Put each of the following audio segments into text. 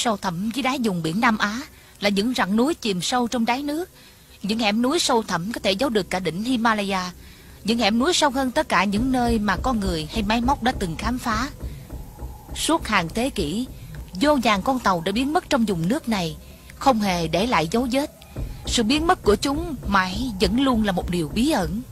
Sâu thẳm dưới đáy vùng biển Nam Á, Là những rặng núi chìm sâu trong đáy nước. Những hẻm núi sâu thẳm có thể giấu được cả đỉnh Himalaya. Những hẻm núi sâu hơn tất cả những nơi mà con người hay máy móc đã từng khám phá. Suốt hàng thế kỷ, Vô vàng con tàu đã biến mất trong vùng nước này, Không hề để lại dấu vết. Sự biến mất của chúng mãi vẫn luôn là một điều bí ẩn.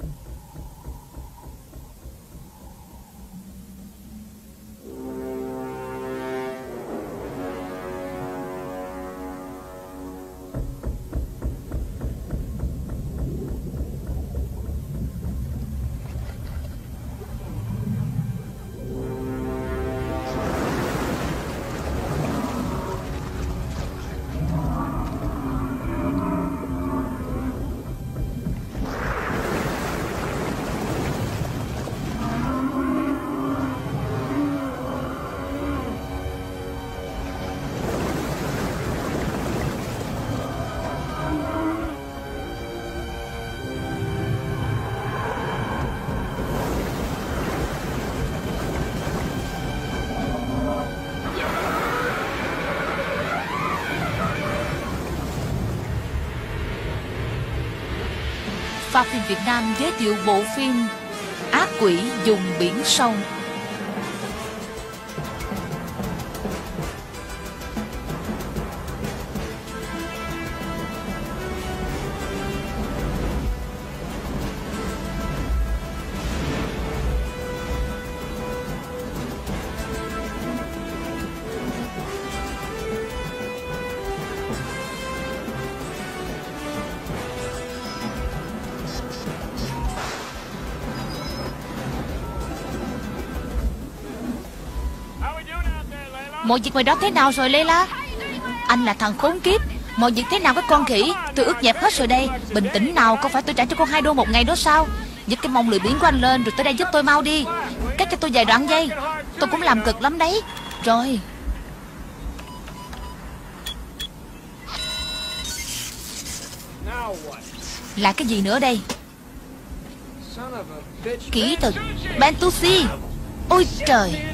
Pha phim Việt Nam giới thiệu bộ phim Ác quỷ dùng biển sâu Mọi việc ngoài đó thế nào rồi, Layla? Anh là thằng khốn kiếp. Mọi việc thế nào với con khỉ? Tôi ướt nhẹp hết rồi đây. Bình tĩnh nào, Có phải tôi trả cho con hai đô một ngày đó sao? Giúp cái mông lười biến của anh lên Rồi tới đây giúp tôi mau đi. Cắt cho tôi vài đoạn dây. Tôi cũng làm cực lắm đấy. Rồi. Là cái gì nữa đây? Kỹ thuật. Bentusi Ôi trời.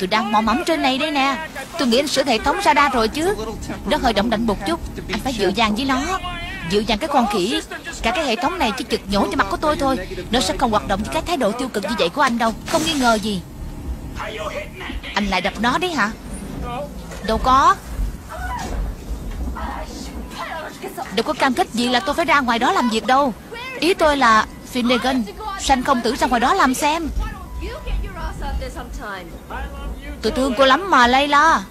Tôi đang mò mẫm trên này đây nè. Tôi nghĩ anh sửa hệ thống radar rồi chứ. Nó hơi động đậy một chút. Anh phải dịu dàng với nó. Dịu dàng cái con khỉ. Cả cái hệ thống này chỉ chực nhổ cho mặt của tôi thôi. Nó sẽ không hoạt động với cái thái độ tiêu cực như vậy của anh đâu. Không nghi ngờ gì. Anh lại đập nó đấy hả? Đâu có. Đâu có cam kết gì là tôi phải ra ngoài đó làm việc đâu. Ý tôi là Finnegan, Sanh không tử ra ngoài đó làm xem. Tôi thương cô lắm mà Layla.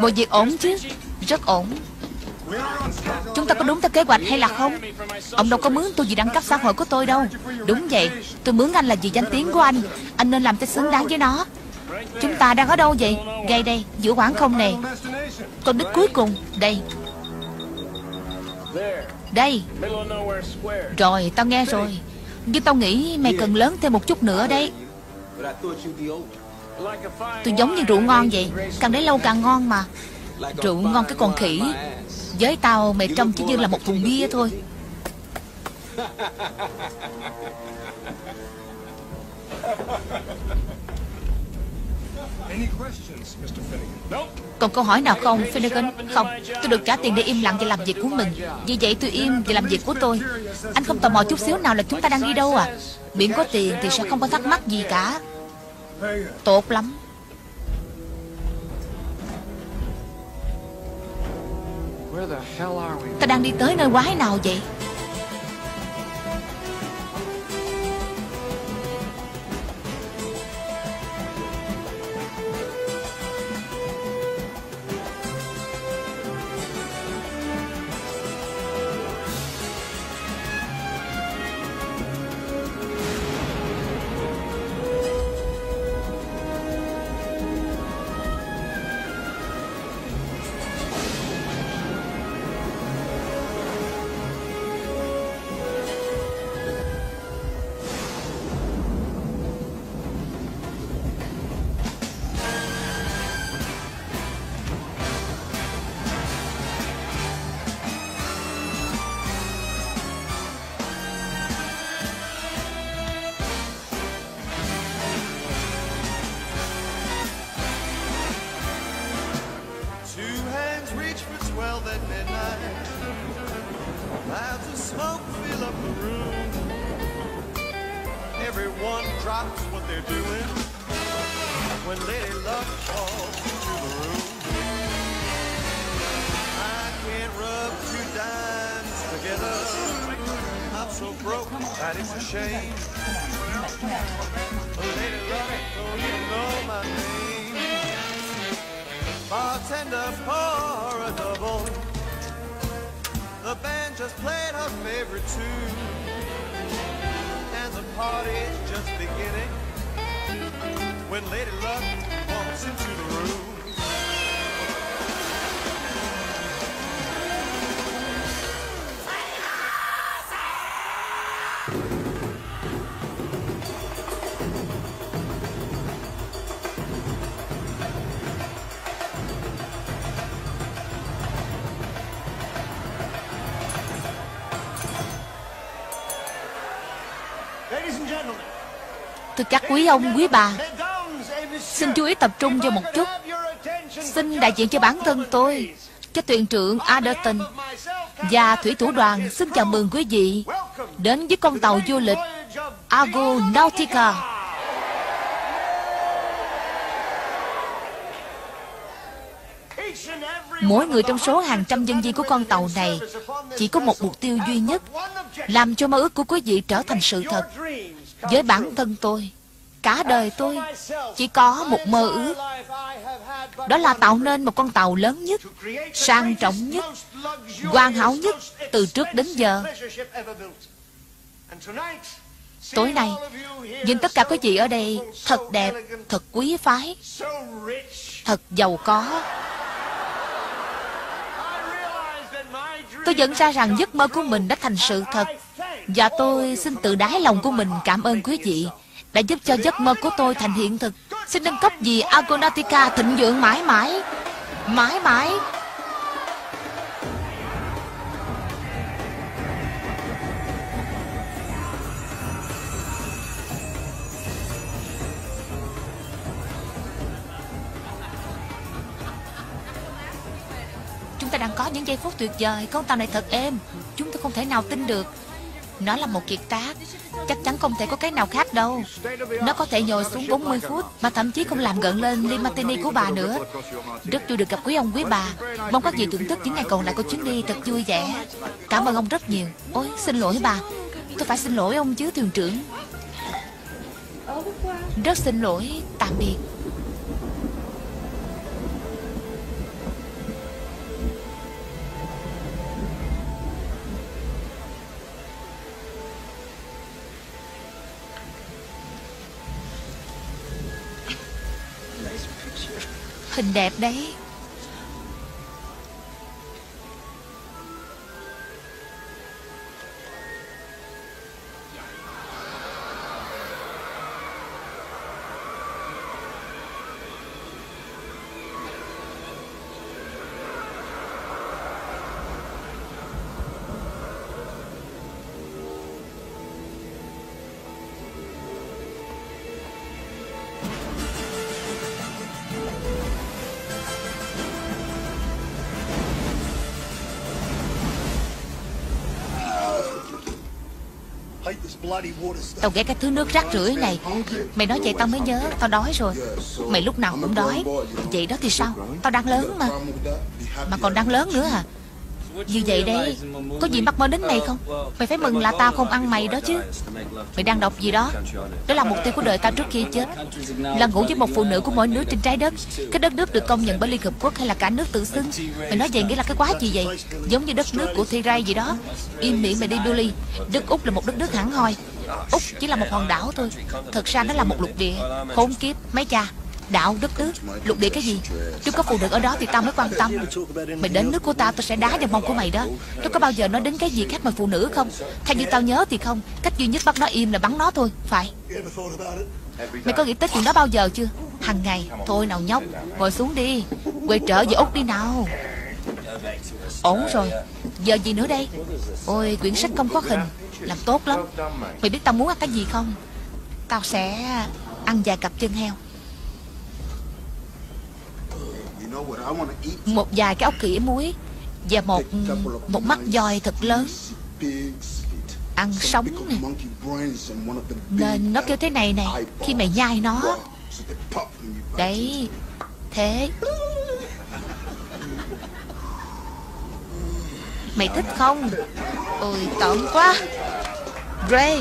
Mọi việc ổn chứ? Rất ổn. Chúng ta có đúng theo kế hoạch hay là không? Ông đâu có mướn tôi gì đẳng cấp xã hội của tôi đâu. Đúng vậy. Tôi mướn anh là vì danh tiếng của anh. Anh nên làm cho xứng đáng với nó. Chúng ta đang ở đâu vậy? Gây đây giữa khoảng không này Con đích cuối cùng. Đây. Đây. Rồi tao nghe rồi nhưng tao nghĩ mày cần lớn thêm một chút nữa đấy. Tôi giống như rượu ngon vậy, Càng để lâu càng ngon mà. Rượu ngon cái con khỉ, Với tao mày trông chỉ như là một thùng bia thôi. Còn câu hỏi nào không, Finnegan? Không, tôi được trả tiền để im lặng và làm việc của mình. Vì vậy tôi im và làm việc của tôi. Anh không tò mò chút xíu nào là chúng ta đang đi đâu à? Miễn có tiền thì sẽ không có thắc mắc gì cả. Tốt lắm. Ta đang đi tới nơi quái nào vậy các quý ông, quý bà. Xin chú ý tập trung cho một chút. Xin đại diện cho bản thân tôi Cho thuyền trưởng Aderton Và thủy thủ đoàn xin chào mừng quý vị Đến với con tàu du lịch Argo Nautica Mỗi người trong số hàng trăm dân viên của con tàu này Chỉ có một mục tiêu duy nhất Làm cho mơ ước của quý vị trở thành sự thật Với bản thân tôi. Cả đời tôi Chỉ có một mơ ước. Đó là tạo nên một con tàu lớn nhất Sang trọng nhất Hoàn hảo nhất Từ trước đến giờ. Tối nay Nhìn tất cả quý vị ở đây Thật đẹp, thật quý phái Thật giàu có. Tôi nhận ra rằng giấc mơ của mình đã thành sự thật Và tôi xin tự đáy lòng của mình cảm ơn quý vị. Đã giúp cho giấc mơ của tôi thành hiện thực. Xin nâng cấp vì Argonautica thịnh vượng mãi mãi. Mãi mãi. Chúng ta đang có những giây phút tuyệt vời. Con tàu này thật êm. Chúng tôi không thể nào tin được. Nó là một kiệt tác. Chắc chắn không thể có cái nào khác đâu. Nó có thể nhồi xuống 40 phút, Mà thậm chí không làm gợn lên ly martini của bà nữa. Rất vui được gặp quý ông, quý bà. Mong các vị thưởng thức những ngày còn lại của chuyến đi thật vui vẻ. Cảm ơn ông rất nhiều. Ôi, xin lỗi bà. Tôi phải xin lỗi ông chứ, thuyền trưởng. Rất xin lỗi, Tạm biệt. Hình đẹp đấy. Tao ghé cái thứ nước rác rưởi này. Mày nói vậy tao mới nhớ, Tao đói rồi. Mày lúc nào cũng đói. Vậy đó thì sao? Tao đang lớn mà. Mà còn đang lớn nữa à Như vậy đây, Có gì mắc mơ đến mày không? Mày phải mừng là tao không ăn mày đó chứ. Mày đang đọc gì đó? Đó là mục tiêu của đời tao trước khi chết. Là ngủ với một phụ nữ của mỗi nước trên trái đất. Cái đất nước được công nhận bởi Liên Hợp Quốc hay là cả nước tự xưng? Mày nói vậy nghĩa là cái quá gì vậy? Giống như đất nước của thi rai gì đó. Im miệng mày đi, Billy. Đức Úc là một đất nước hẳn hoi. Úc chỉ là một hòn đảo thôi. Thật ra nó là một lục địa. Khốn kiếp, mấy cha? Đạo, đất nước, lục địa cái gì? Nếu có phụ nữ ở đó thì tao mới quan tâm. Mày đến nước của tao tao sẽ đá vào mông của mày đó. Nếu có bao giờ nói đến cái gì khác mà phụ nữ không? Theo như tao nhớ thì không. Cách duy nhất bắt nó im là bắn nó thôi. Phải. Mày có nghĩ tới chuyện đó bao giờ chưa? Hằng ngày. Thôi nào nhóc. Ngồi xuống đi. Quay trở về Úc đi nào. Ổn rồi. Giờ gì nữa đây? Ôi, quyển sách không có hình. Làm tốt lắm. Mày biết tao muốn ăn cái gì không? Tao sẽ ăn vài cặp chân heo. Một vài cái ốc khỉ muối Và một một mắt voi thật lớn. Ăn sống nè. Nên Nên nó kêu thế này nè, Khi mày nhai nó. Đấy, Thế. Mày thích không? Ôi, tởm quá. Ray,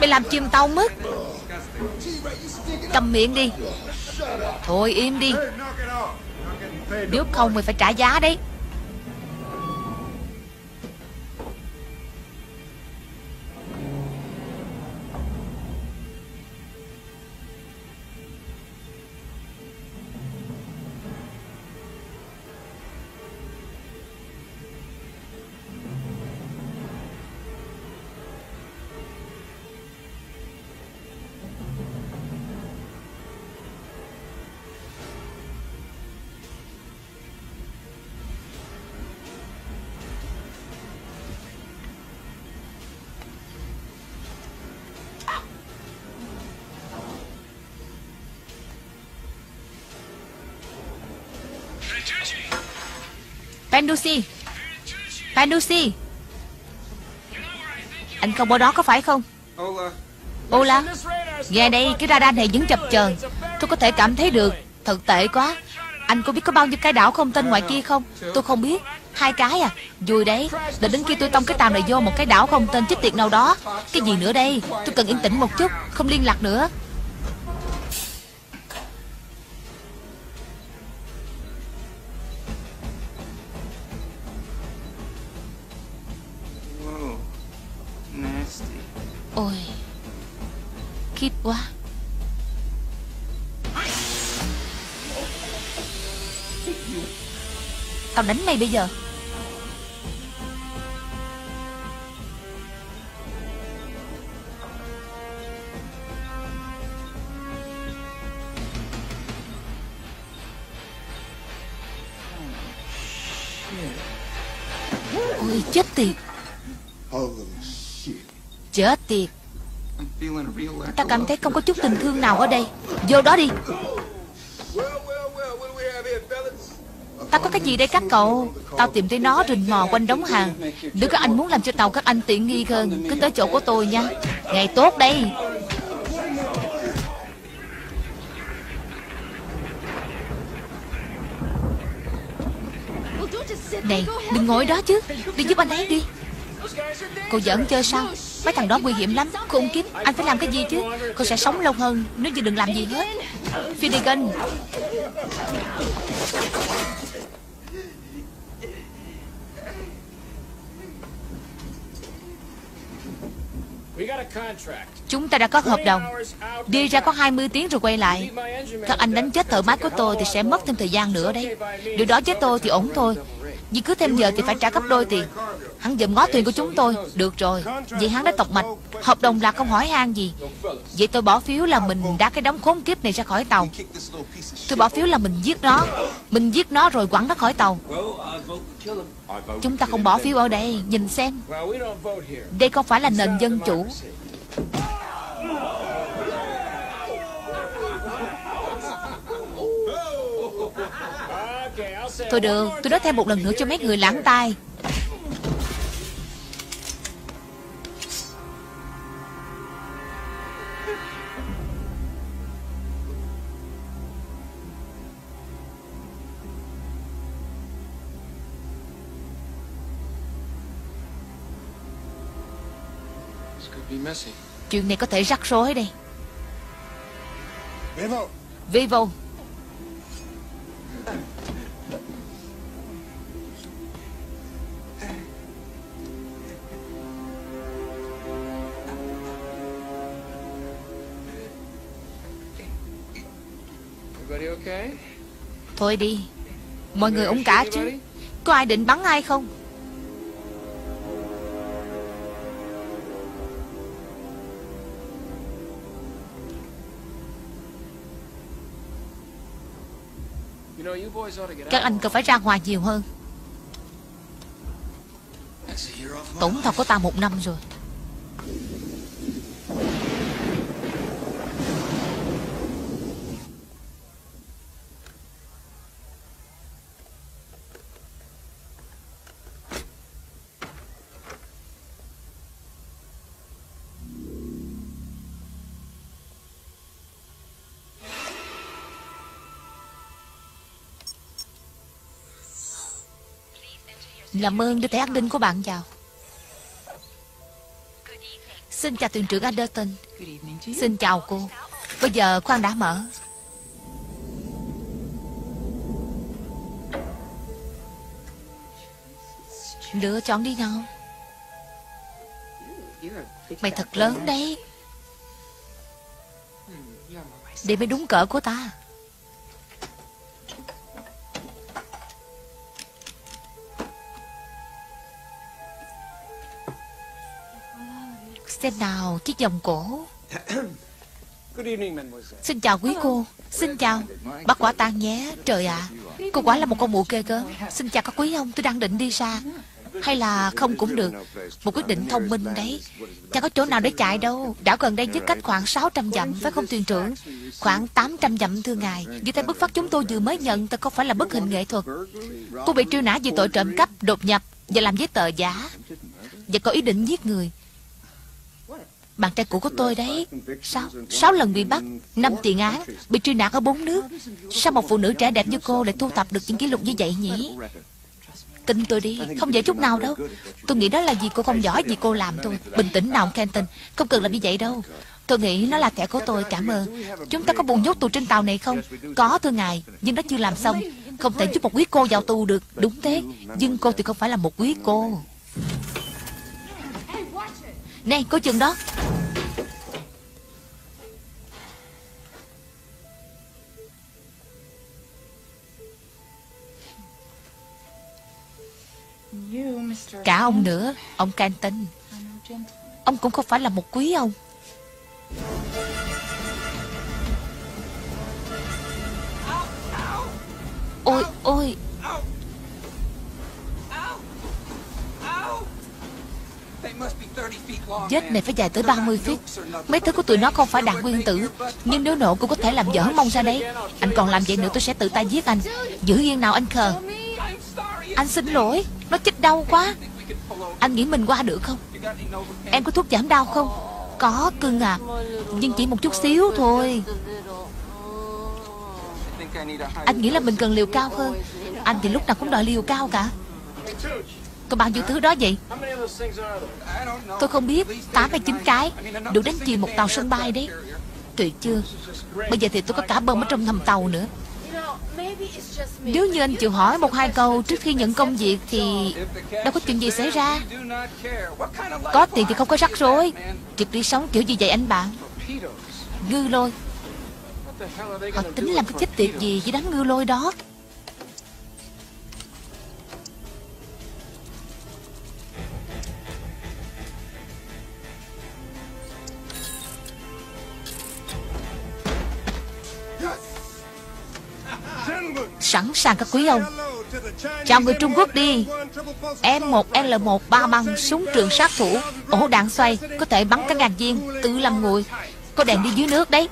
Mày làm chim tao mất. Cầm miệng đi. Thôi, im đi. Nếu không, mày phải trả giá đấy. Pandusi Pandusi Anh không ở đó có phải không? Ola Nghe đây cái radar này vẫn chập chờn. Tôi có thể cảm thấy được Thật tệ quá. Anh có biết có bao nhiêu cái đảo không tên ngoài kia không? Tôi không biết. Hai cái à Vui đấy. Đợi đến khi tôi tông cái tàu này vô một cái đảo không tên chết tiệt nào đó. Cái gì nữa đây? Tôi cần yên tĩnh một chút Không liên lạc nữa quá. Tao đánh mày bây giờ. Ôi chết tiệt. Chết tiệt Ta cảm thấy không có chút tình thương nào ở đây. Vô đó đi. Ta có cái gì đây các cậu? Tao tìm thấy nó rình mò quanh đống hàng. Nếu các anh muốn làm cho tàu các anh tiện nghi hơn, Cứ tới chỗ của tôi nha. Ngày tốt đây. Này, đừng ngồi đó chứ. Đi giúp anh ấy đi. Cô giỡn chơi sao? Mấy thằng đó nguy hiểm lắm. Cô không kiếm Anh phải làm cái gì chứ? Cô sẽ sống lâu hơn Nếu như đừng làm gì hết. Finnegan. Chúng ta đã có hợp đồng. Đi ra có 20 tiếng rồi quay lại. Các anh đánh chết thợ máy của tôi Thì sẽ mất thêm thời gian nữa đấy. Điều đó với tôi thì ổn thôi. Nhưng cứ thêm giờ thì phải trả gấp đôi tiền. Hắn dùm ngó thuyền của chúng tôi. Được rồi. Vậy hắn đã tọc mạch. Hợp đồng là không hỏi han gì. Vậy tôi bỏ phiếu là mình đá cái đống khốn kiếp này ra khỏi tàu. Tôi bỏ phiếu là mình giết nó. Mình giết nó rồi quẳng nó khỏi tàu. Chúng ta không bỏ phiếu ở đây. Nhìn xem. Đây không phải là nền dân chủ. Thôi được Tôi nói thêm một lần nữa cho mấy người lãng tai. Chuyện này có thể rắc rối đây. Vivo. Everybody Thôi đi. Mọi người ổn cả chứ. Có ai định bắn ai không? You know, you boys ought to get Các anh cần phải ra ngoài nhiều hơn? Tổn thật của ta một năm rồi Làm ơn đưa thẻ an ninh của bạn vào. Xin chào thuyền trưởng Anderton. Xin chào cô. Bây giờ khoan đã mở. Lựa chọn đi nào. Mày thật lớn đấy. Đây mới đúng cỡ của ta. Xem nào chiếc vòng cổ. Xin chào quý cô. Xin chào. Bắt quả tang nhé. Trời ạ. Cô quả là một con mụ kê cơ Xin chào các quý ông. Tôi đang định đi xa Hay là không cũng được. Một quyết định thông minh đấy. Chẳng có chỗ nào để chạy đâu. Đảo gần đây nhất cách khoảng 600 dặm Phải không thuyền trưởng? Khoảng 800 dặm thưa ngài. Như tay bức phát chúng tôi vừa mới nhận Tôi không phải là bức hình nghệ thuật. Cô bị truy nã vì tội trộm cắp Đột nhập Và làm giấy tờ giả. Và có ý định giết người bạn trai cũ của tôi đấy. Sáu Sáu lần bị bắt, Năm tiền án, Bị truy nã ở bốn nước. Sao một phụ nữ trẻ đẹp như cô lại thu thập được những kỷ lục như vậy nhỉ? Tin tôi đi, Không dễ chút nào đâu. Tôi nghĩ đó là vì cô không giỏi vì cô làm thôi. Bình tĩnh nào Kenton, Không cần làm như vậy đâu. Tôi nghĩ nó là thẻ của tôi, Cảm ơn. Chúng ta có buồn nhốt tù trên tàu này không? Có, thưa ngài, Nhưng nó chưa làm xong. Không thể giúp một quý cô vào tù được. Đúng thế, Nhưng cô thì không phải là một quý cô. Này, cô chừng đó. Cả ông nữa, Ông Canton. Ông cũng không phải là một quý ông. Ôi ôi. Vết này phải dài tới 30 feet. Mấy thứ của tụi nó không phải đạn nguyên tử, Nhưng nếu nổ cũng có thể làm dở mông ra đấy. Anh còn làm vậy nữa tôi sẽ tự tay giết anh. Giữ yên nào anh khờ. Anh xin lỗi, Nó chích đau quá. Anh nghĩ mình qua được không? Em có thuốc giảm đau không? Có, cưng à. Nhưng chỉ một chút xíu thôi. Anh nghĩ là mình cần liều cao hơn. Anh thì lúc nào cũng đòi liều cao cả. Có bao nhiêu thứ đó vậy? Tôi không biết. Tám 8 hay chín 9 cái. Đủ đánh chìm một tàu sân bay đấy. Tuyệt chưa? Bây giờ thì tôi có cả bơm ở trong hầm tàu nữa. Nếu như anh chịu hỏi một hai câu trước khi nhận công việc Thì đâu có chuyện gì xảy ra. Có tiền thì không có rắc rối? Trực đi sống kiểu gì vậy anh bạn? Ngư lôi. Họ tính làm cái chết tiệt gì với đám ngư lôi đó? Sẵn sàng các quý ông. Chào người Trung Quốc đi. M1L1 ba băng súng trường sát thủ, Ổ đạn xoay, Có thể bắn cả ngàn viên, Tự làm nguội. Có đèn đi dưới nước đấy.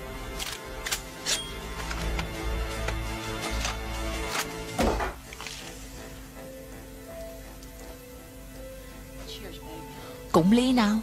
Cũng ly nào.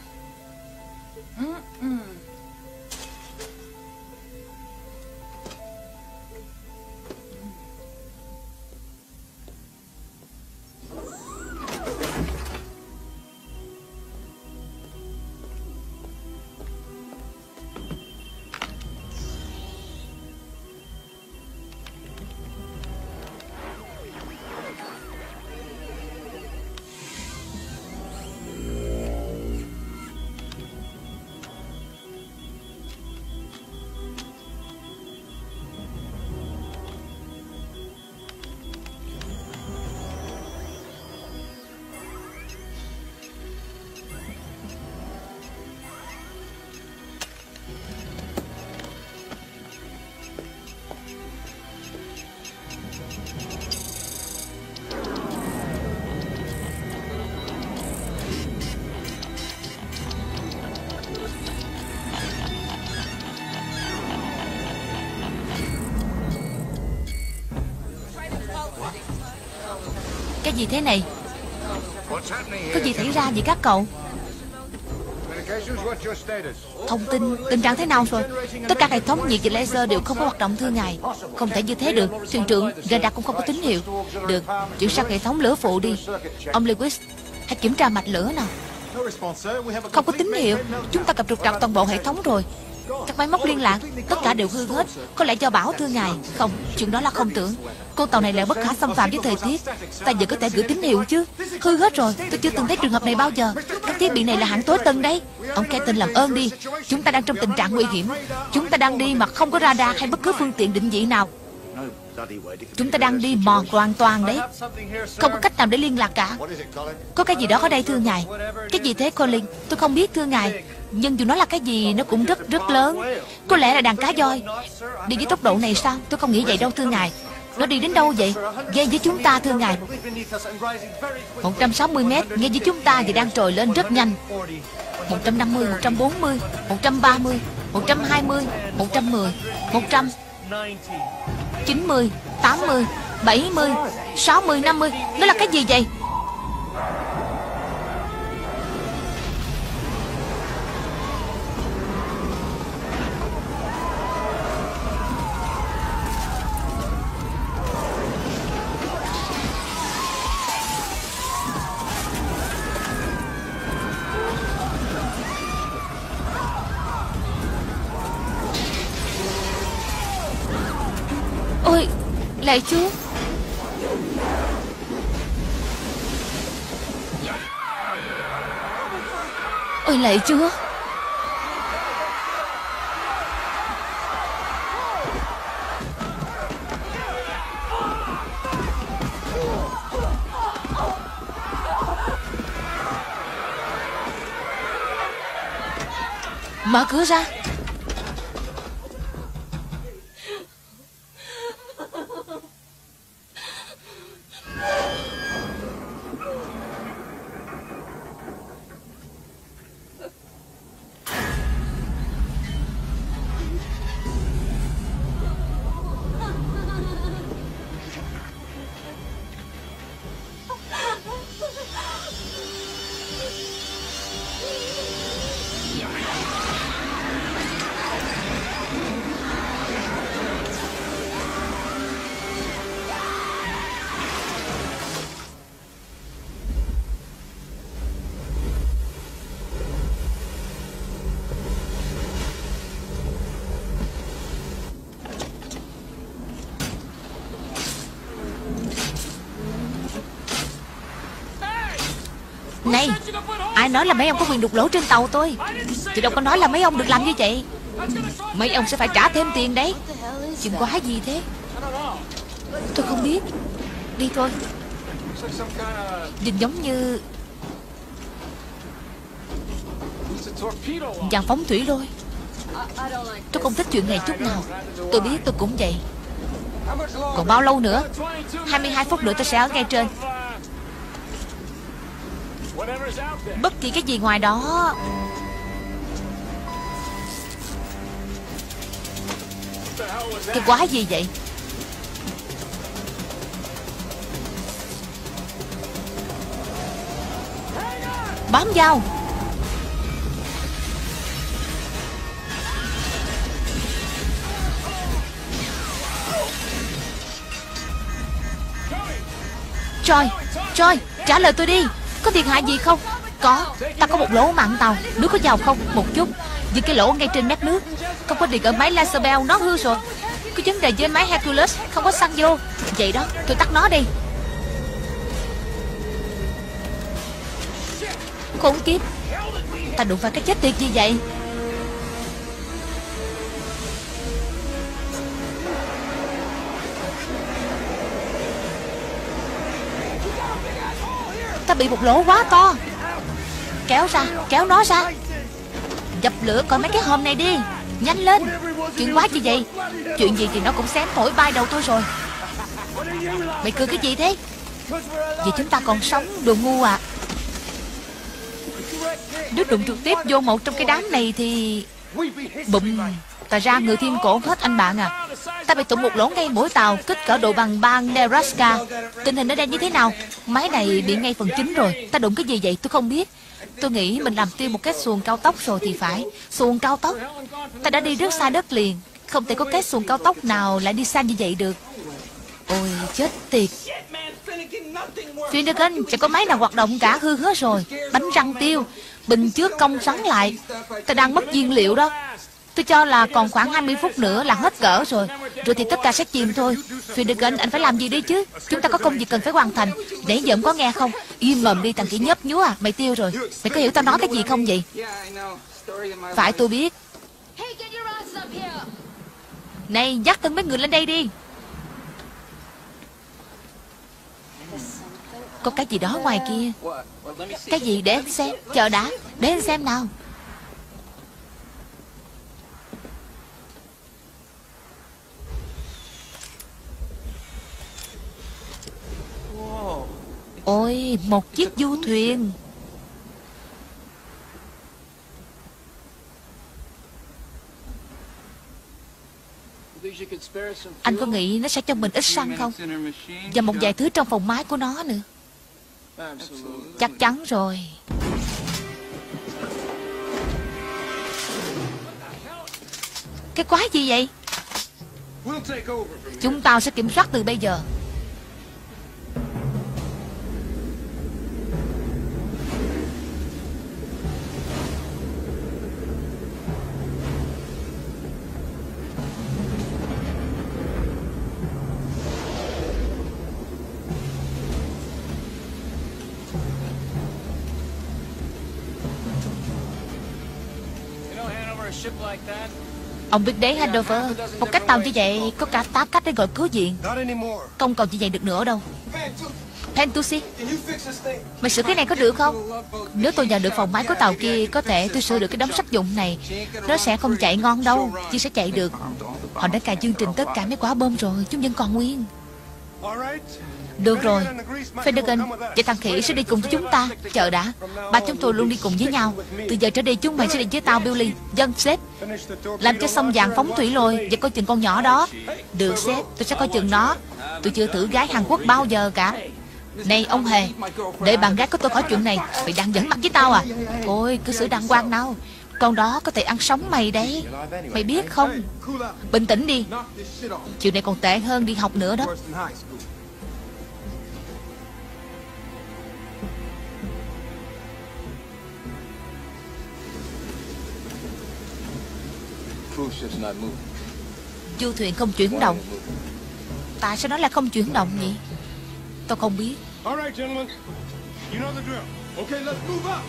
Gì thế này Có gì xảy ra vậy các cậu Thông tin, tình trạng thế nào rồi? Tất cả hệ thống nhiệt và laser đều không có hoạt động thưa ngài. Không thể như thế được. Thuyền trưởng, radar cũng không có tín hiệu. Được, chuyển sang hệ thống lửa phụ đi. Ông Lewis, hãy kiểm tra mạch lửa nào. Không có tín hiệu. Chúng ta gặp trục trặc toàn bộ hệ thống rồi. Các máy móc liên lạc, tất cả đều hư hết. Có lẽ do bão thưa ngài. Không, chuyện đó là không tưởng. Con tàu này lại bất khả xâm phạm với thời tiết. Ta giờ có thể gửi tín hiệu chứ? Hư hết rồi. Tôi chưa từng thấy trường hợp này bao giờ. Các thiết bị này là hãng tối tân đấy. Ông Kenton làm ơn đi. Chúng ta đang trong tình trạng nguy hiểm. Chúng ta đang đi mà không có radar hay bất cứ phương tiện định vị nào. Chúng ta đang đi mòn hoàn toàn đấy. Không có cách nào để liên lạc cả. Có cái gì đó ở đây thưa ngài. Cái gì thế Colin? Tôi không biết thưa ngài. Nhưng dù nó là cái gì nó cũng rất rất lớn. Có lẽ là đàn cá voi. Đi với tốc độ này sao? Tôi không nghĩ vậy đâu thưa ngài. Nó đi đến đâu vậy? Ghé với chúng ta thưa ngài. 160 mét Nghe với chúng ta thì đang trồi lên rất nhanh. 150, 140 130, 120 110 100 90, 80 70, 60, 50 Nó là cái gì vậy? Lạy chúa Ôi lạy chúa. Mở cửa ra. Này, Ai nói là mấy ông có quyền đục lỗ trên tàu tôi? Chị đâu có nói là mấy ông được làm như vậy. Mấy ông sẽ phải trả thêm tiền đấy. Chuyện quá gì thế? Tôi không biết. Đi thôi. Nhìn giống như Dàn phóng thủy lôi. Tôi không thích chuyện này chút nào. Tôi biết tôi cũng vậy. Còn bao lâu nữa? 22 phút nữa tôi sẽ ở ngay trên. Bất kỳ cái gì ngoài đó. Cái quái gì vậy? Bám vào. Troy Troy Trả lời tôi đi có thiệt hại gì không? Có. Ta có một lỗ mặn tàu. Nước có vào không? Một chút. Vì cái lỗ ngay trên mép nước. Không có điện ở máy laser bell Nó hư rồi. Cái vấn đề với máy Hercules, Không có xăng vô. Vậy đó Tôi tắt nó đi. Khốn kiếp. Ta đụng phải cái chết tiệt gì vậy? Ta bị một lỗ quá to. Kéo ra, Kéo nó ra. Dập lửa coi mấy cái hôm này đi. Nhanh lên. Chuyện quá gì vậy? Chuyện gì thì nó cũng xém thổi bay đầu tôi rồi. Mày cười cái gì thế? Vì chúng ta còn sống, Đồ ngu à. Nếu đụng trực tiếp vô một trong cái đám này thì bụng Ta ra người thiên cổ hết anh bạn à. Ta bị tụng một lỗ ngay mũi tàu, Kích cỡ độ bằng bang Nebraska. Tình hình ở đây như thế nào? Máy này bị ngay phần chính rồi. Ta đụng cái gì vậy? Tôi không biết. Tôi nghĩ mình làm tiêu một cái xuồng cao tốc rồi thì phải. Xuồng cao tốc? Ta đã đi rất xa đất liền. Không thể có cái xuồng cao tốc nào lại đi xa như vậy được. Ôi, chết tiệt. Finnegan, chẳng có máy nào hoạt động cả, hư hết rồi. Bánh răng tiêu. Bình chứa công sắn lại. Ta đang mất nhiên liệu đó. Tôi cho là còn khoảng 20 phút nữa là hết cỡ rồi. Rồi thì tất cả sẽ chìm thôi. Finnegan, anh phải làm gì đi chứ? Chúng ta có công việc cần phải hoàn thành. Nãy giờ có nghe không? Im mồm đi, thằng kỹ nhấp nhúa à. Mày tiêu rồi. Mày có hiểu tao nói cái gì không vậy? Phải, tôi biết. Này, dắt từng mấy người lên đây đi. Có cái gì đó ngoài kia. Cái gì để anh xem? Chờ đã. Để anh xem nào. Ôi một chiếc du thuyền. Anh có nghĩ nó sẽ cho mình ít xăng không? Và một vài thứ trong phòng máy của nó nữa. Chắc chắn rồi. Cái quái gì vậy? Chúng tao sẽ kiểm soát từ bây giờ Ông biết đấy Handover Một cách tàu như vậy Có cả tá cách để gọi cứu viện. Không còn như vậy được nữa đâu Pentusi? Mày sửa cái này có được không Nếu tôi nhận được phòng máy của tàu kia Có thể tôi sửa được cái đống sắt dụng này Nó sẽ không chạy ngon đâu Chỉ sẽ chạy được Họ đã cài chương trình tất cả mấy quả bom rồi Chúng vẫn còn nguyên All right. Được rồi. Finnegan Vậy thằng khỉ sẽ đi cùng với chúng ta. Chờ đã. Ba chúng tôi luôn đi cùng với nhau. Từ giờ trở đi, chúng mày sẽ đi với tao, Billy. Dân sếp. Làm cho xong vàng phóng thủy lôi Và coi chừng con nhỏ đó. Được sếp, Tôi sẽ coi chừng nó. Tôi chưa thử gái Hàn Quốc bao giờ cả. Này, ông Hề, Để bạn gái của tôi khỏi chuyện này, Mày đang dẫn mặt với tao à? Ôi cứ xử đàng hoàng nào. Con đó có thể ăn sống mày đấy. Mày biết không? Bình tĩnh đi. Chiều này còn tệ hơn đi học nữa đó. Du thuyền không chuyển động Tại sao nó lại không chuyển động nhỉ Tôi không biết All right, gentlemen. You know the drill. Okay, let's move up.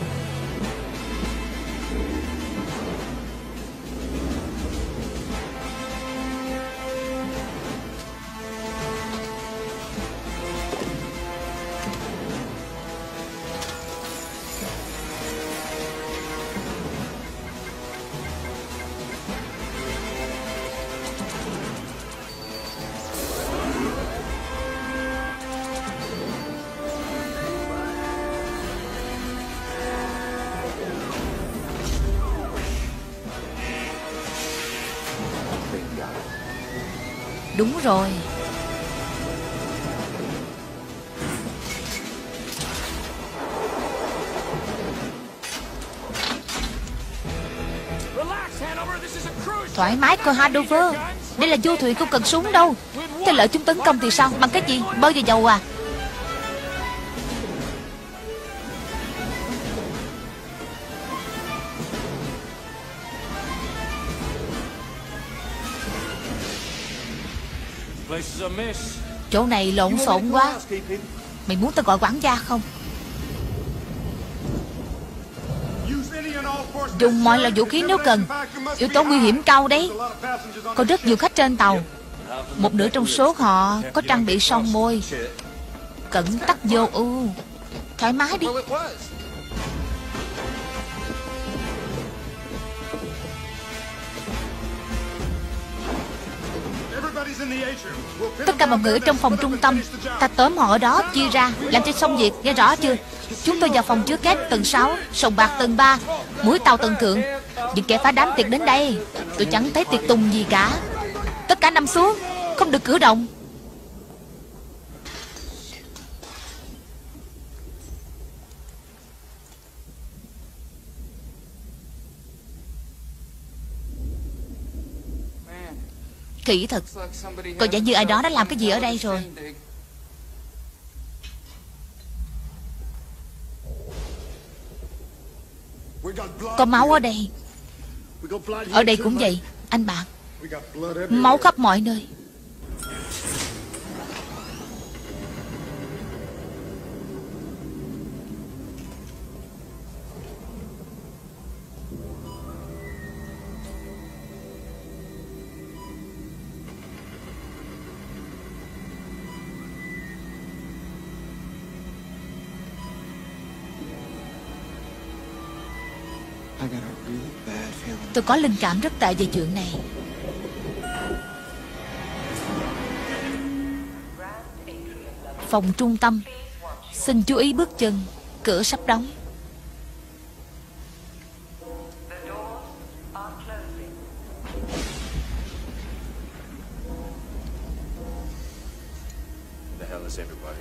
Rồi. Thoải mái coi Handover Đây là du thuyền không cần súng đâu. Thế lỡ chúng tấn công thì sao? Bằng cái gì? Bơi vào dầu à Chỗ này lộn xộn quá. Mày muốn tao gọi quản gia không? Dùng mọi loại vũ khí nếu cần. Yếu tố nguy hiểm cao đấy. Có rất nhiều khách trên tàu. Một nửa trong số họ có trang bị son môi. Cẩn tắc vô ưu. Thoải mái đi. Tất cả mọi người ở trong phòng trung tâm. Ta tóm họ ở đó chia ra, Làm cho xong việc, nghe rõ chưa? Chúng tôi vào phòng chứa két tầng 6 Sòng bạc tầng 3 Mũi tàu tầng thượng. Những kẻ phá đám tiệc đến đây, Tôi chẳng thấy tiệc tùng gì cả. Tất cả nằm xuống, Không được cử động. Kỹ thật. Còn giả như ai đó đã làm cái gì ở đây rồi. Có máu ở đây. Ở đây cũng vậy, Anh bạn. Máu khắp mọi nơi. Tôi có linh cảm rất tệ về chuyện này. Phòng trung tâm. Xin chú ý bước chân. Cửa sắp đóng.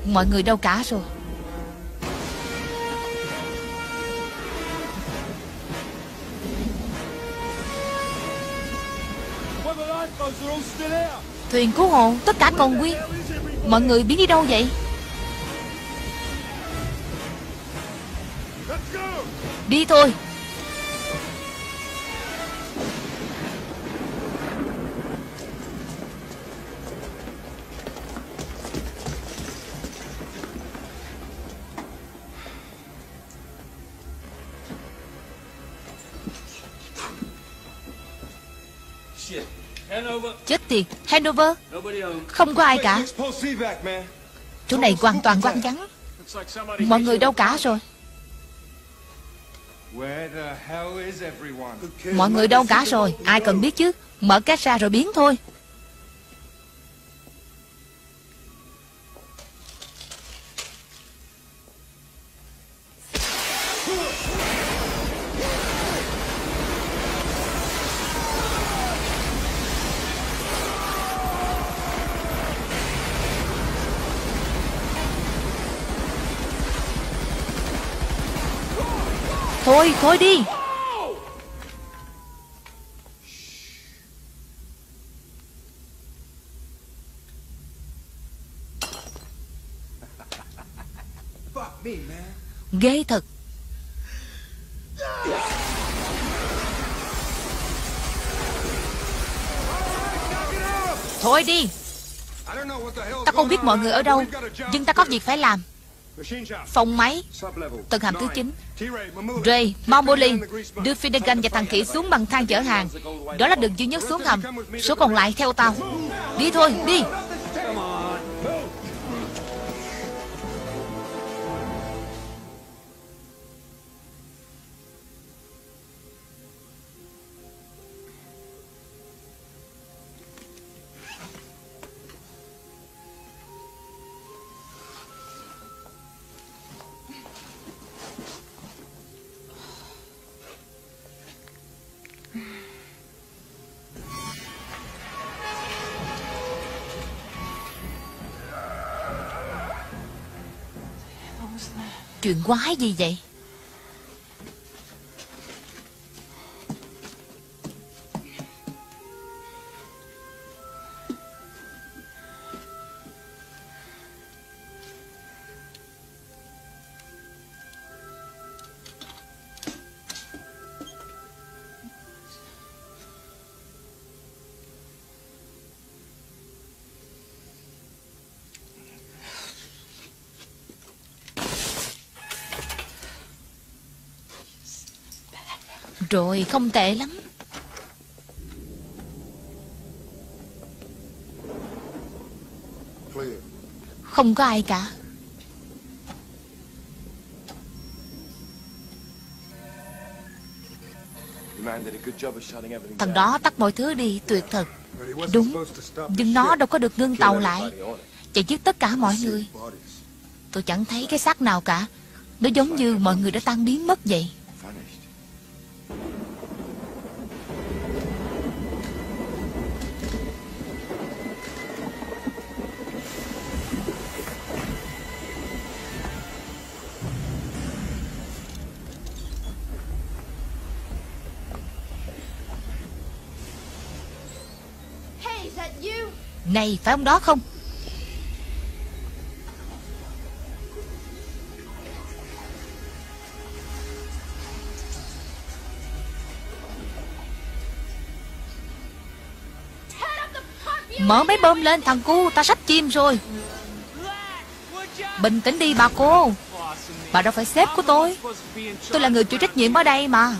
Mọi người đâu cả rồi? Thuyền cứu hộ, Tất cả còn nguyên. Mọi người biến đi đâu vậy? Đi thôi. Chết tiệt Hanover. Không có ai cả. Chỗ này hoàn toàn quang vắng. Mọi người đâu cả rồi. Where the hell is everyone? Mọi người đâu cả rồi. Ai cần biết chứ? Mở két ra rồi biến thôi Thôi, thôi đi. Ghê thật. Thôi đi. Ta không biết mọi người ở đâu Nhưng ta có việc phải làm. Phòng máy Tầng hầm thứ 9 Ray, Mamuli. Đưa. Finnegan và thằng khỉ xuống bằng thang chở hàng Đó là đường duy nhất xuống hầm Số còn lại theo tao Đi thôi, đi Chuyện quái gì vậy? Rồi, không tệ lắm. Không có ai cả. Thằng đó tắt mọi thứ đi, Tuyệt thật. Đúng, Nhưng nó đâu có được ngưng tàu lại. Chạy giết tất cả mọi người. Tôi chẳng thấy cái xác nào cả. Nó giống như mọi người đã tan biến mất vậy. Này phải ông đó không? Mở máy bơm lên, thằng cu, Ta sắp chim rồi. Bình tĩnh đi, bà cô. Bà đâu phải sếp của tôi. Tôi là người chịu trách nhiệm ở đây mà.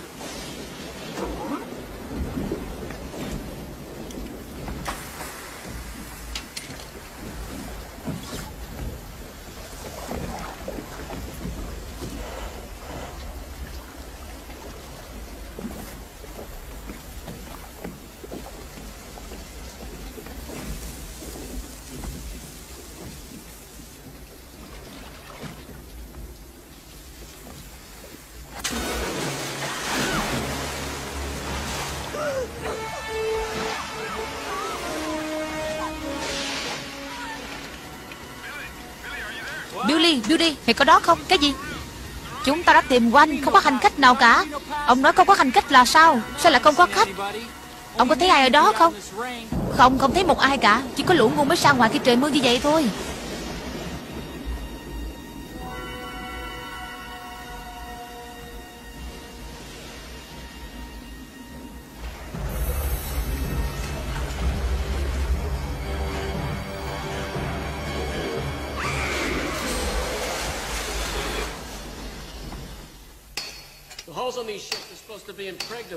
Billy, Billy, mày có đó không? Cái gì? Chúng ta đã tìm quanh, không có hành khách nào cả Ông nói không có hành khách là sao? Sao lại không có khách? Ông có thấy ai ở đó không? Không, không thấy một ai cả Chỉ có lũ ngu mới ra ngoài khi trời mưa như vậy thôi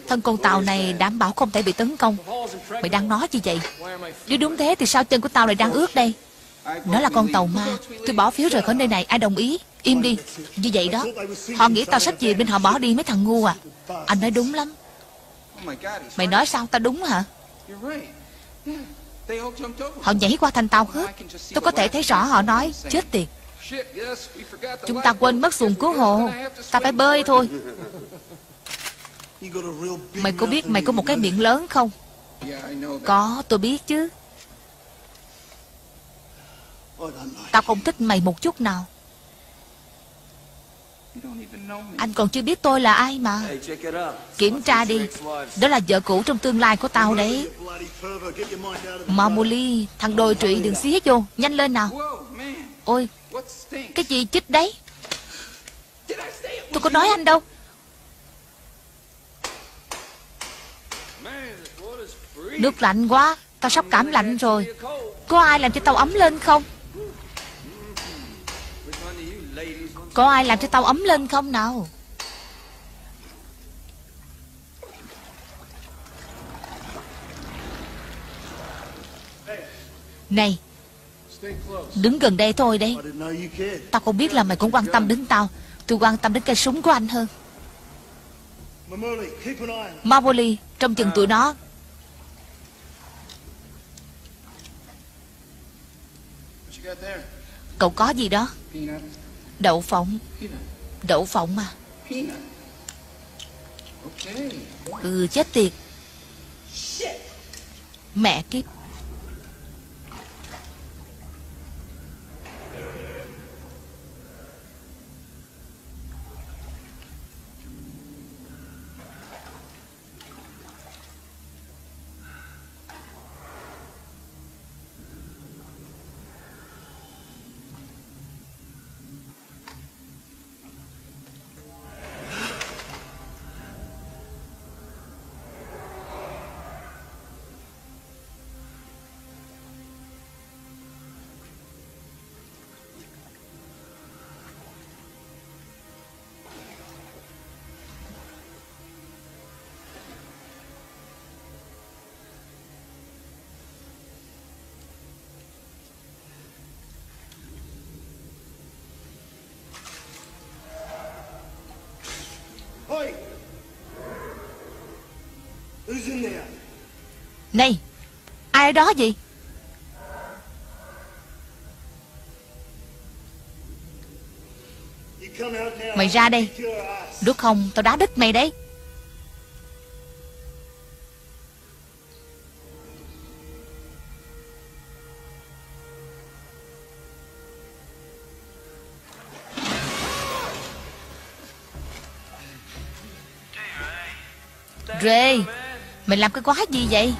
Thân con tàu này đảm bảo không thể bị tấn công. Mày đang nói gì vậy? Nếu đúng thế thì sao chân của tao lại đang ướt đây? Nó là con tàu ma. Tôi bỏ phiếu rời khỏi nơi này, Ai đồng ý? Im đi. Như vậy đó. Họ nghĩ tao sách gì bên họ bỏ đi mấy thằng ngu à? Anh nói đúng lắm. Mày nói sao? Tao đúng hả? Họ nhảy qua thành tàu hết Tôi có thể thấy rõ họ nói. Chết tiệt. Chúng ta quên mất xuồng cứu hộ. Ta phải bơi thôi. Mày có biết mày có một cái miệng lớn không? Có, tôi biết chứ. Tao không thích mày một chút nào. Anh còn chưa biết tôi là ai mà. Kiểm tra đi. Đó là vợ cũ trong tương lai của tao đấy. Mamuli, Thằng đồi trụy, đừng xía vô. Nhanh lên nào. Ôi, cái gì chích đấy? Tôi có nói anh đâu. Nước lạnh quá Tao sắp cảm lạnh rồi. Có ai làm cho tao ấm lên không Có ai làm cho tao ấm lên không nào Này đứng gần đây thôi đấy. Tao không biết là mày cũng quan tâm đến tao Tôi quan tâm đến cây súng của anh hơn. Mavoli Trong chừng tụi nó Cậu có gì đó? Đậu phộng. Đậu phộng mà. Ừ chết tiệt. Mẹ kiếp. Này, Ai ở đó gì Mày ra đây Kick. Đúng không, tao đá đít mày đấy Mày làm cái quái gì vậy?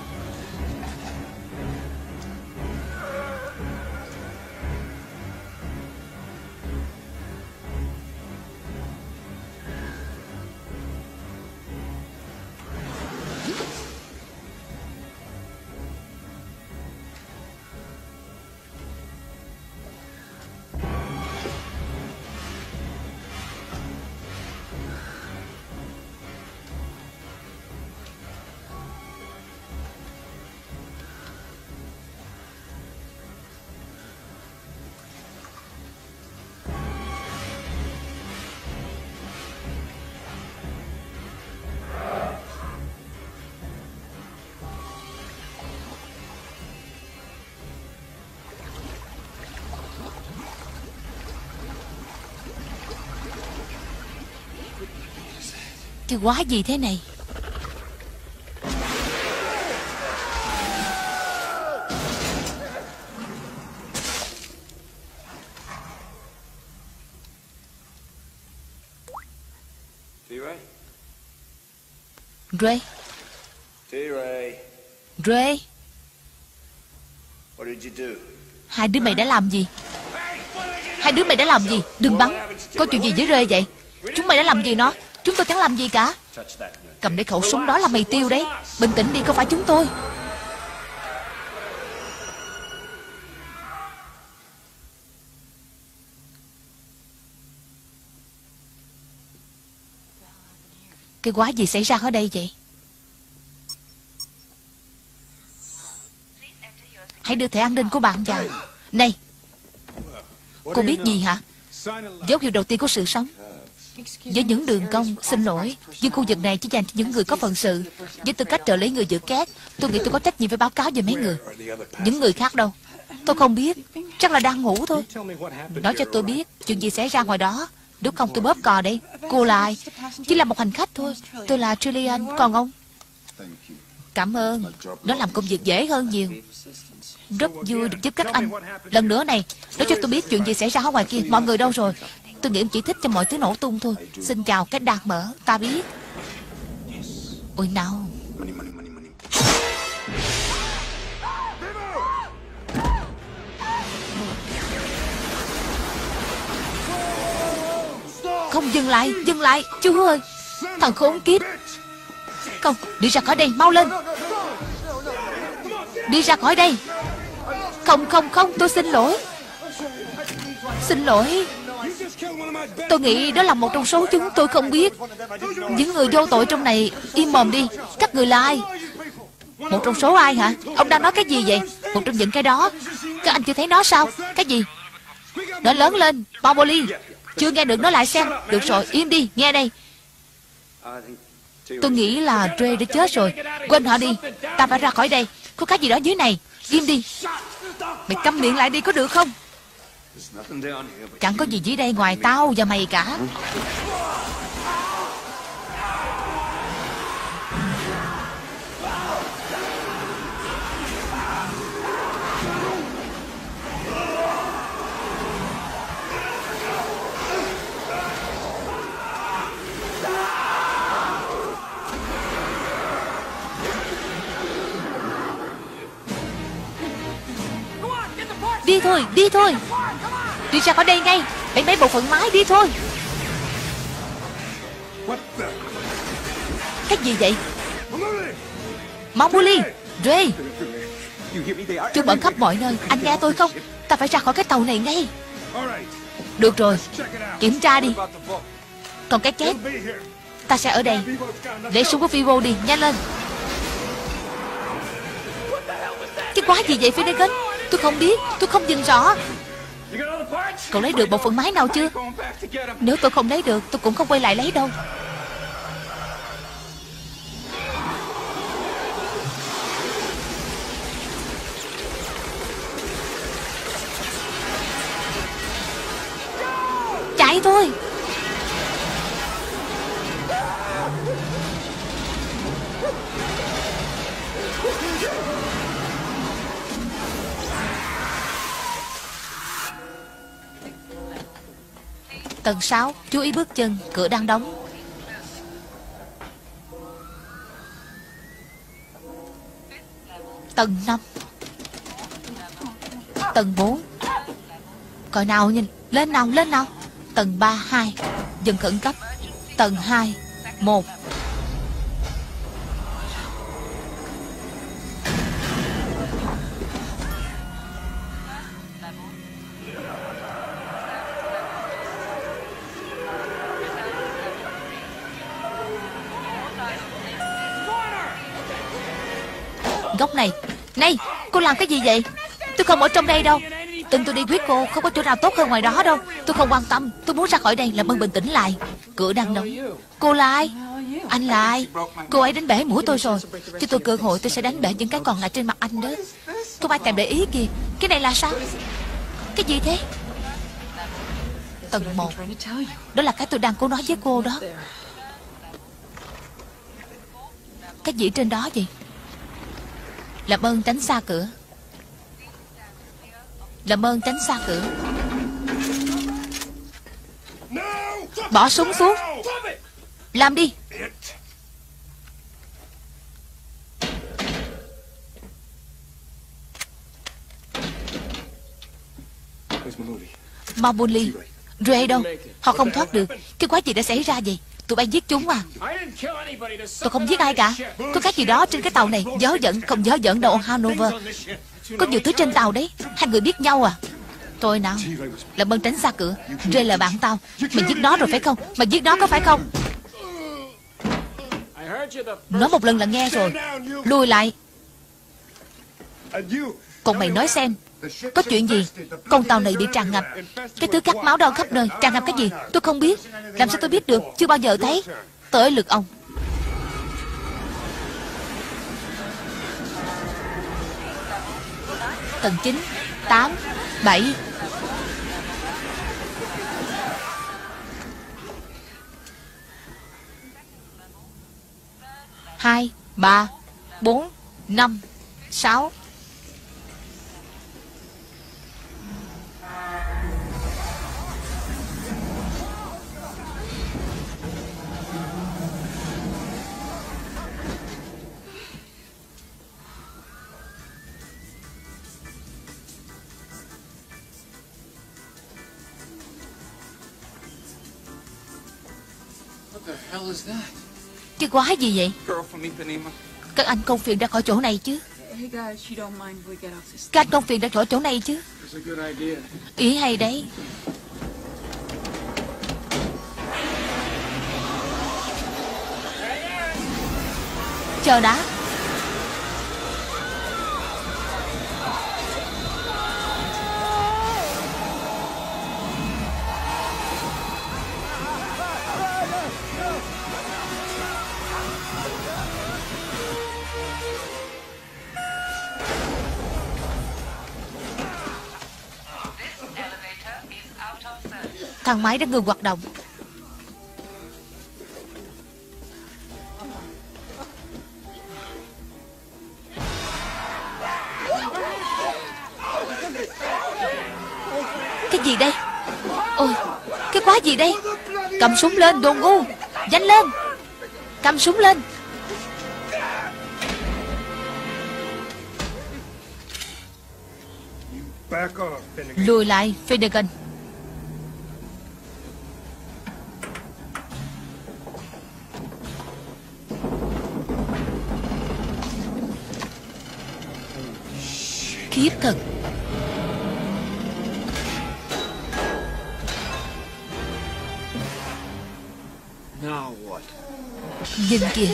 Cái quái gì thế này? Ray. Ray. What did you do? Hai đứa mày đã làm gì? Hai đứa mày đã làm gì? Đừng bắn. Có chuyện gì với Ray vậy? Chúng mày đã làm gì nó tôi chẳng làm gì cả. Cầm lấy khẩu súng đó là mày tiêu đấy. Bình tĩnh đi không phải chúng tôi? Cái quái gì xảy ra ở đây vậy? Hãy đưa thẻ an ninh của bạn vào. Này, Cô biết gì hả? Dấu hiệu đầu tiên của sự sống. Với những đường cong, Xin lỗi. Nhưng khu vực này, chỉ dành cho những người có phận sự. Với tư cách trợ lý người giữ cát, Tôi nghĩ tôi có trách nhiệm phải báo cáo về mấy người. Những người khác đâu? Tôi không biết. Chắc là đang ngủ thôi. Nói cho tôi biết Chuyện gì xảy ra ngoài đó. Nếu không tôi bóp cò đây, Cô là ai? Chỉ là một hành khách thôi. Tôi là Julian. Còn ông? Cảm ơn. Nó làm công việc dễ hơn nhiều. Rất vui được giúp các anh. Lần nữa này, Nói cho tôi biết chuyện gì xảy ra ở ngoài kia. Mọi người đâu rồi? Tôi nghĩ ông chỉ thích cho mọi thứ nổ tung thôi. Xin chào cái đạt mở, Ta biết. Ôi, nào. Không, dừng lại Dừng lại. Chú ơi, Thằng khốn kiếp. Không, Đi ra khỏi đây, Mau lên. Đi ra khỏi đây. Không không không, Tôi xin lỗi. Xin lỗi. Tôi nghĩ đó là một trong số chúng tôi không biết. Những người vô tội trong này, Im mồm đi. Các người là ai? Một trong số ai hả? Ông đang nói cái gì vậy? Một trong những cái đó. Các anh chưa thấy nó sao? Cái gì? Nó lớn lên. Boboli Chưa nghe được nó lại xem. Được rồi, im đi. Nghe đây. Tôi nghĩ là Dre đã chết rồi. Quên họ đi. Ta phải ra khỏi đây. Có cái gì đó dưới này. Im đi. Mày câm miệng lại đi, có được không? Chẳng có gì dưới đây ngoài tao và mày cả. Đi thôi, đi thôi. Đi ra khỏi đây ngay. Lấy mấy bộ phận máy đi thôi. Cái gì vậy? Mamuli! Ray. Chúng bẩn khắp mọi nơi. Anh nghe tôi không? Ta phải ra khỏi cái tàu này ngay. Được rồi. Kiểm tra đi? Còn cái két? Ta sẽ ở đây. Để xuống của Vivo đi. Nhanh lên. Cái quái gì vậy, Finnegan? Tôi không biết. Tôi không nhìn rõ. Cậu lấy được bộ phận máy nào chưa? Nếu tôi không lấy được, Tôi cũng không quay lại lấy đâu. Chạy thôi! Tầng 6 Chú ý bước chân, Cửa đang đóng. Tầng 5 Tầng 4 Coi nào, nhìn, Lên nào lên nào. Tầng 3 2 Dừng khẩn cấp. Tầng 2 1 Góc này. Này, cô làm cái gì vậy? Tôi không ở trong đây đâu. Tin tôi đi quyết cô, Không có chỗ nào tốt hơn ngoài đó đâu. Tôi không quan tâm, Tôi muốn ra khỏi đây Làm ơn bình tĩnh lại. Cửa đang đóng. Cô là ai? Anh là ai? Cô ấy đánh bể mũi tôi rồi. Cho tôi cơ hội, tôi sẽ đánh bể những cái còn lại trên mặt anh đó. Không ai thèm để ý kìa. Cái này là sao? Cái gì thế? Tầng 1 Đó là cái tôi đang cố nói với cô đó. Cái gì trên đó vậy? Làm ơn tránh xa cửa. Làm ơn tránh xa cửa. Bỏ súng xuống. Làm đi. Where's Manoli? Mabuli Ray đâu? Họ không thoát được. Cái quái gì đã xảy ra vậy? Tụi bay giết chúng à Tôi không giết ai cả. Có cái gì đó trên cái tàu này Dớ dẫn Không dớ dẫn đâu Hanover Có nhiều thứ trên tàu đấy, Hai người biết nhau à. Tôi nào Làm ơn tránh xa cửa Ray là bạn tao. Mày giết nó rồi phải không? Mày giết nó có phải không? Nói một lần là nghe rồi. Lùi lại. Còn mày nói xem, Có chuyện gì? Con tàu này bị tràn ngập. Cái thứ cắt máu đau khắp nơi. Tràn ngập cái gì? Tôi không biết. Làm sao tôi biết được? Chưa bao giờ thấy. Tới lượt ông. Tầng 9 8 7 2 3 4 5 6 Cái quái gì vậy. Các anh công phiền ra khỏi chỗ này chứ. Các anh công phiền ra khỏi chỗ này chứ. Ý hay đấy. Chờ đã Thang máy đã ngừng hoạt động. Cái gì đây? Ôi Cái quái gì đây? Cầm súng lên đồ ngu. Nhanh lên. Cầm súng lên. Lùi lại Finnegan Khiếp thật. Now what? Nhìn kìa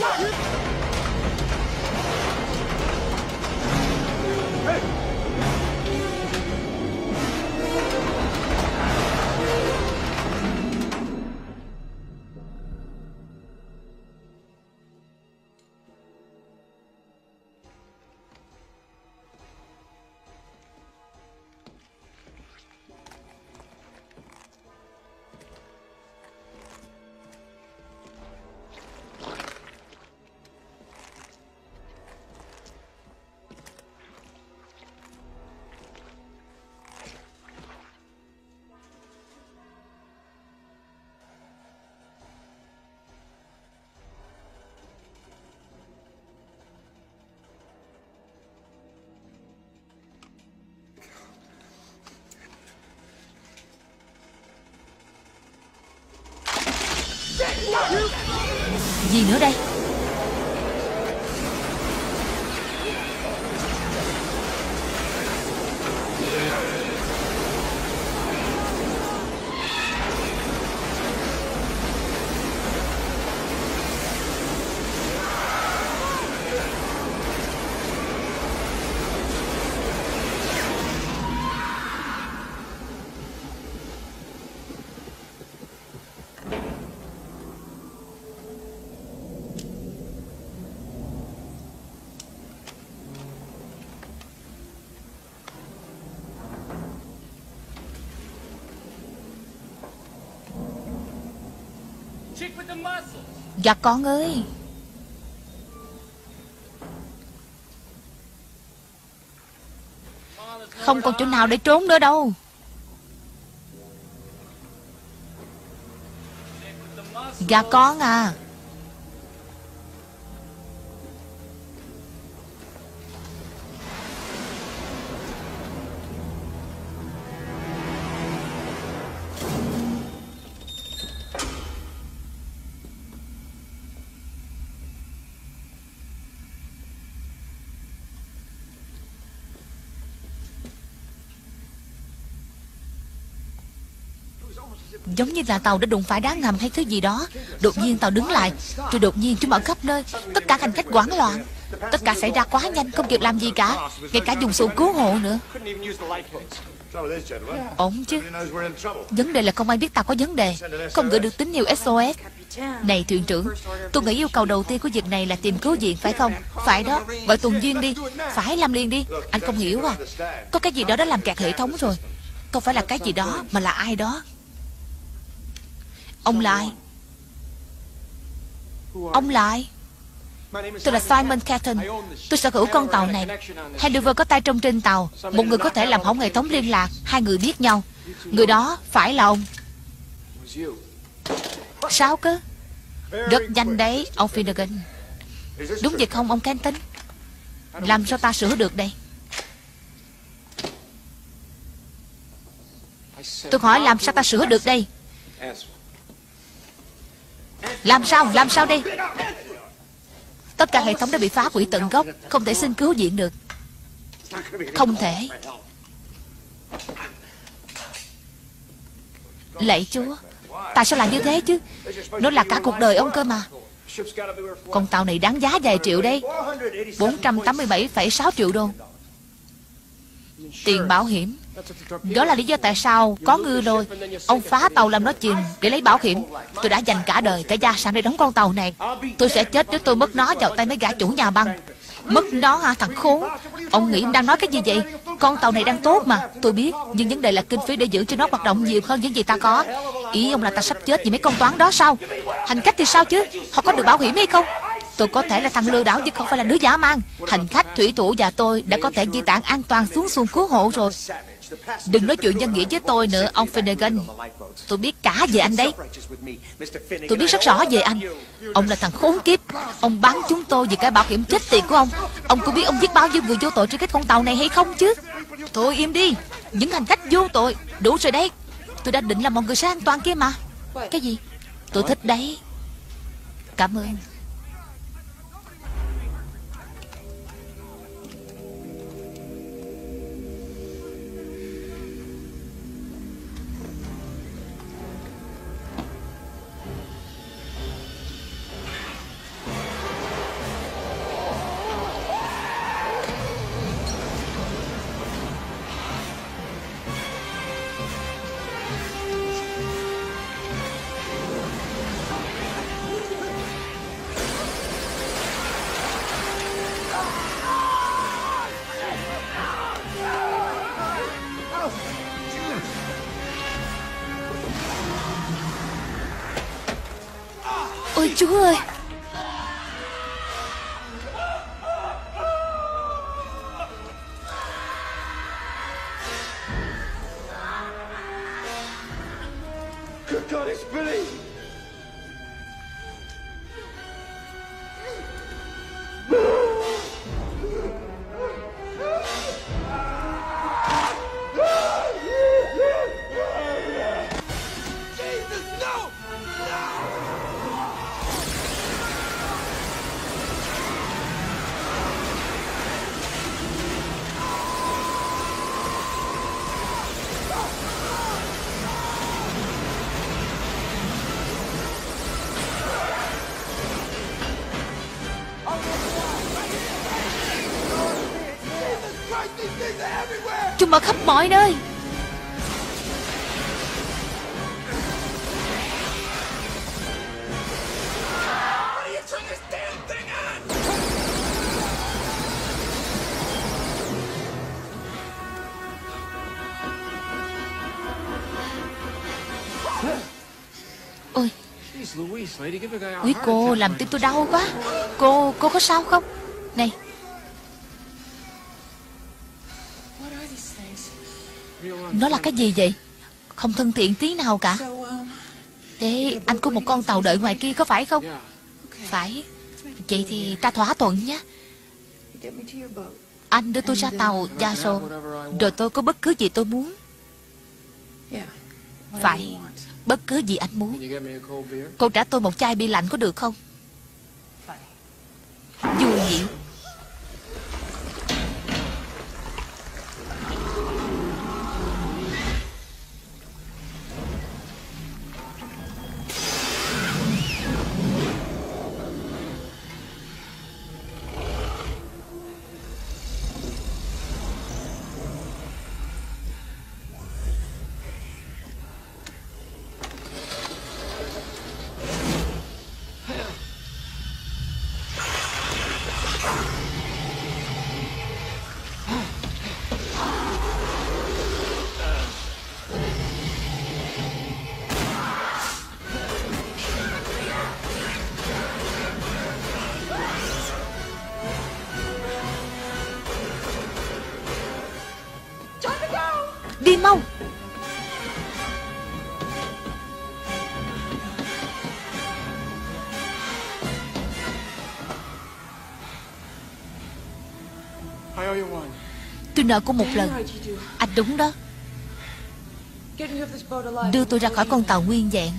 Gì nữa đây? Dạ con ơi. Không còn chỗ nào để trốn nữa đâu. Dạ con à. Giống như là tàu đã đụng phải đá ngầm hay thứ gì đó. Đột nhiên tàu đứng lại. Rồi đột nhiên chúng ở khắp nơi. Tất cả hành khách hoảng loạn. Tất cả xảy ra quá nhanh, Không kịp làm gì cả. Ngay cả dùng sự cứu hộ nữa. Ổn chứ. Vấn đề là không ai biết tàu có vấn đề. Không gửi được tín hiệu SOS Này thuyền trưởng, Tôi nghĩ yêu cầu đầu tiên của việc này là tìm cứu viện phải không? Phải đó. Gọi tuần duyên đi. Phải làm liền đi. Anh không hiểu à. Có cái gì đó đã làm kẹt hệ thống rồi. Không phải là cái gì đó, Mà là ai đó. Ông lại Ông lại Tôi là Simon Catton. Tôi sở hữu con tàu này. Handover có tay trong trên tàu. Một người có thể làm hỏng hệ thống liên lạc. Hai người biết nhau. Người đó phải là ông. Sao cơ? Rất nhanh đấy, Ông Finnegan. Đúng vậy không, ông Kenton? Làm sao ta sửa được đây. Tôi hỏi làm sao ta sửa được đây? Làm sao? Làm sao đây? Tất cả hệ thống đã bị phá hủy tận gốc Không thể xin cứu viện được. Không thể. Lạy chúa Tại sao lại như thế chứ? Nó là cả cuộc đời ông cơ mà. Con tàu này đáng giá vài triệu đây. 487,6 triệu đô. Tiền bảo hiểm. Đó là lý do tại sao có ngư lôi. Ông phá tàu làm nó chìm để lấy bảo hiểm. Tôi đã dành cả đời cả gia sản để đóng con tàu này. Tôi sẽ chết nếu tôi mất nó vào tay mấy gã chủ nhà băng. Mất nó hả? Thằng khốn. Ông nghĩ đang nói cái gì vậy? Con tàu này đang tốt mà. Tôi biết Nhưng vấn đề là kinh phí để giữ cho nó hoạt động nhiều hơn những gì ta có. Ý ông là ta sắp chết vì mấy con toán đó sao? Hành khách thì sao chứ? Họ có được bảo hiểm hay không? Tôi có thể là thằng lừa đảo chứ không phải là đứa giả mang. Hành khách, thủy thủ và tôi đã có thể di tản an toàn xuống xuồng cứu hộ rồi. Đừng nói chuyện nhân nghĩa với tôi nữa, ông Finnegan. Tôi biết cả về anh đấy. Tôi biết rất rõ về anh. Ông là thằng khốn kiếp. Ông bán chúng tôi vì cái bảo hiểm chết tiệt của ông. Ông có biết ông giết bao nhiêu người vô tội trên cái con tàu này hay không chứ? Thôi im đi. Những hành khách vô tội. Đủ rồi đấy. Tôi đã định là mọi người sẽ an toàn kia mà. Cái gì? Tôi thích đấy. Cảm ơn. Mọi nơi. Ôi. Quý cô làm tim tôi đau quá. Cô, cô có sao không Nó là cái gì vậy? Không thân thiện tí nào cả. Thế anh có một con tàu đợi ngoài kia có phải không? Phải. Vậy thì ta thỏa thuận nhé. Anh đưa tôi ra tàu Gia Sô Rồi tôi có bất cứ gì tôi muốn. Phải. Bất cứ gì anh muốn. Cô trả tôi một chai bia lạnh có được không? Nợ cô một lần. Anh đúng đó. Đưa tôi ra khỏi con tàu nguyên dạng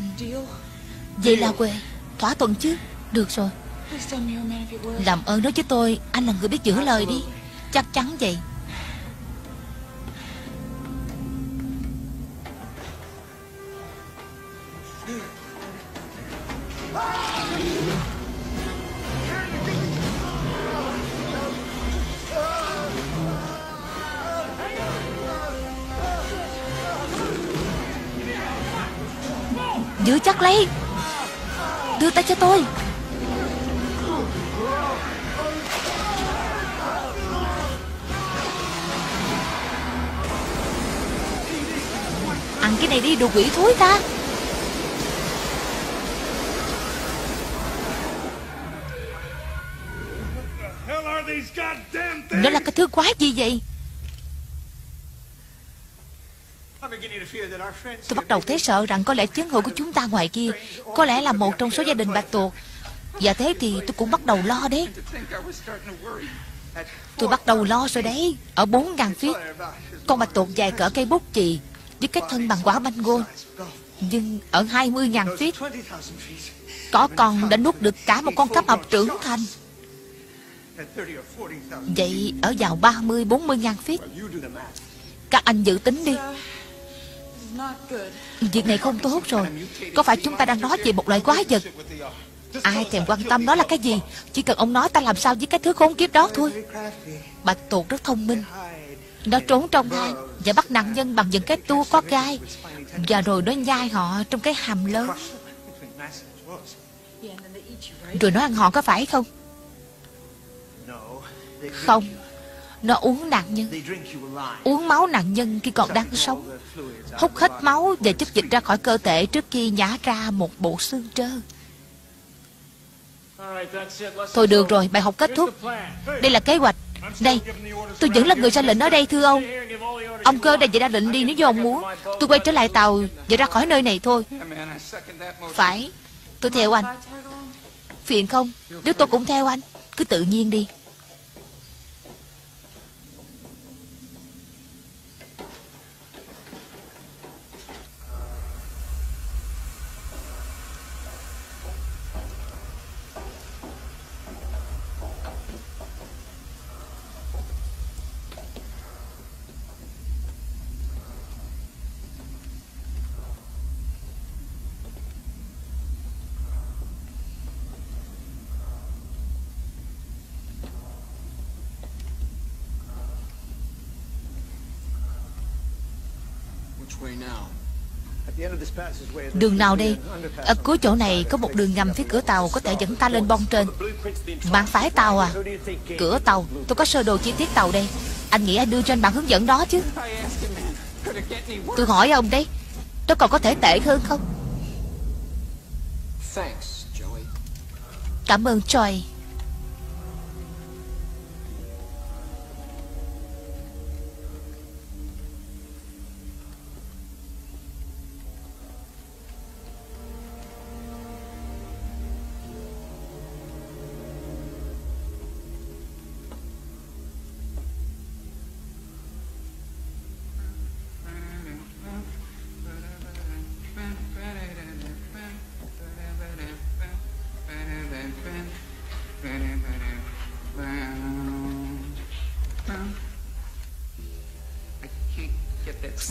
Vậy là quê. Thỏa thuận chứ. Được rồi. Làm ơn nói với tôi. Anh là người biết giữ lời đi. Chắc chắn vậy. Tay cho tôi. Ăn cái này đi đồ quỷ thối ta? Nó là cái thứ quái gì vậy Tôi bắt đầu thấy sợ rằng có lẽ chiến hữu của chúng ta ngoài kia. Có lẽ là một trong số gia đình bạch tuộc. Và thế thì tôi cũng bắt đầu lo đấy. Tôi bắt đầu lo rồi đấy. Ở 4.000 feet Con bạch tuộc dài cỡ cây bút chì Với cái thân bằng quả banh gôn Nhưng ở 20.000 feet 20,000. Có con đã nuốt được cả một con cấp học trưởng thành. Vậy ở vào 30 40 ngàn feet Các anh dự tính đi. Việc này không tốt rồi. Có phải chúng ta đang nói về một loại quái vật? Ai thèm quan tâm đó là cái gì? Chỉ cần ông nói ta làm sao với cái thứ khốn kiếp đó thôi. Bạch tuộc rất thông minh. Nó trốn trong hang Và bắt nạn nhân bằng những cái tua có gai. Và rồi nó nhai họ trong cái hàm lớn. Rồi nó ăn họ có phải không? Không. Nó uống nạn nhân. Uống máu nạn nhân khi còn đang sống. Hút hết máu và chất dịch ra khỏi cơ thể Trước khi nhả ra một bộ xương trơ. Thôi được rồi, bài học kết thúc. Đây là kế hoạch. Đây Tôi vẫn là người ra lệnh ở đây, thưa ông. Ông cơ đã đây vậy ra lệnh đi, nếu như ông muốn, Tôi quay trở lại tàu Và ra khỏi nơi này thôi. Phải. Tôi theo anh. Phiền không? Nếu tôi cũng theo anh, Cứ tự nhiên đi. Đường nào đây? Ở cuối chỗ này có một đường ngầm phía cửa tàu Có thể dẫn ta lên bong trên. Bạn phải tàu à? Cửa tàu Tôi có sơ đồ chi tiết tàu đây. Anh nghĩ anh đưa cho anh bản hướng dẫn đó chứ. Tôi hỏi ông đấy Nó còn có thể tệ hơn không. Cảm ơn Troy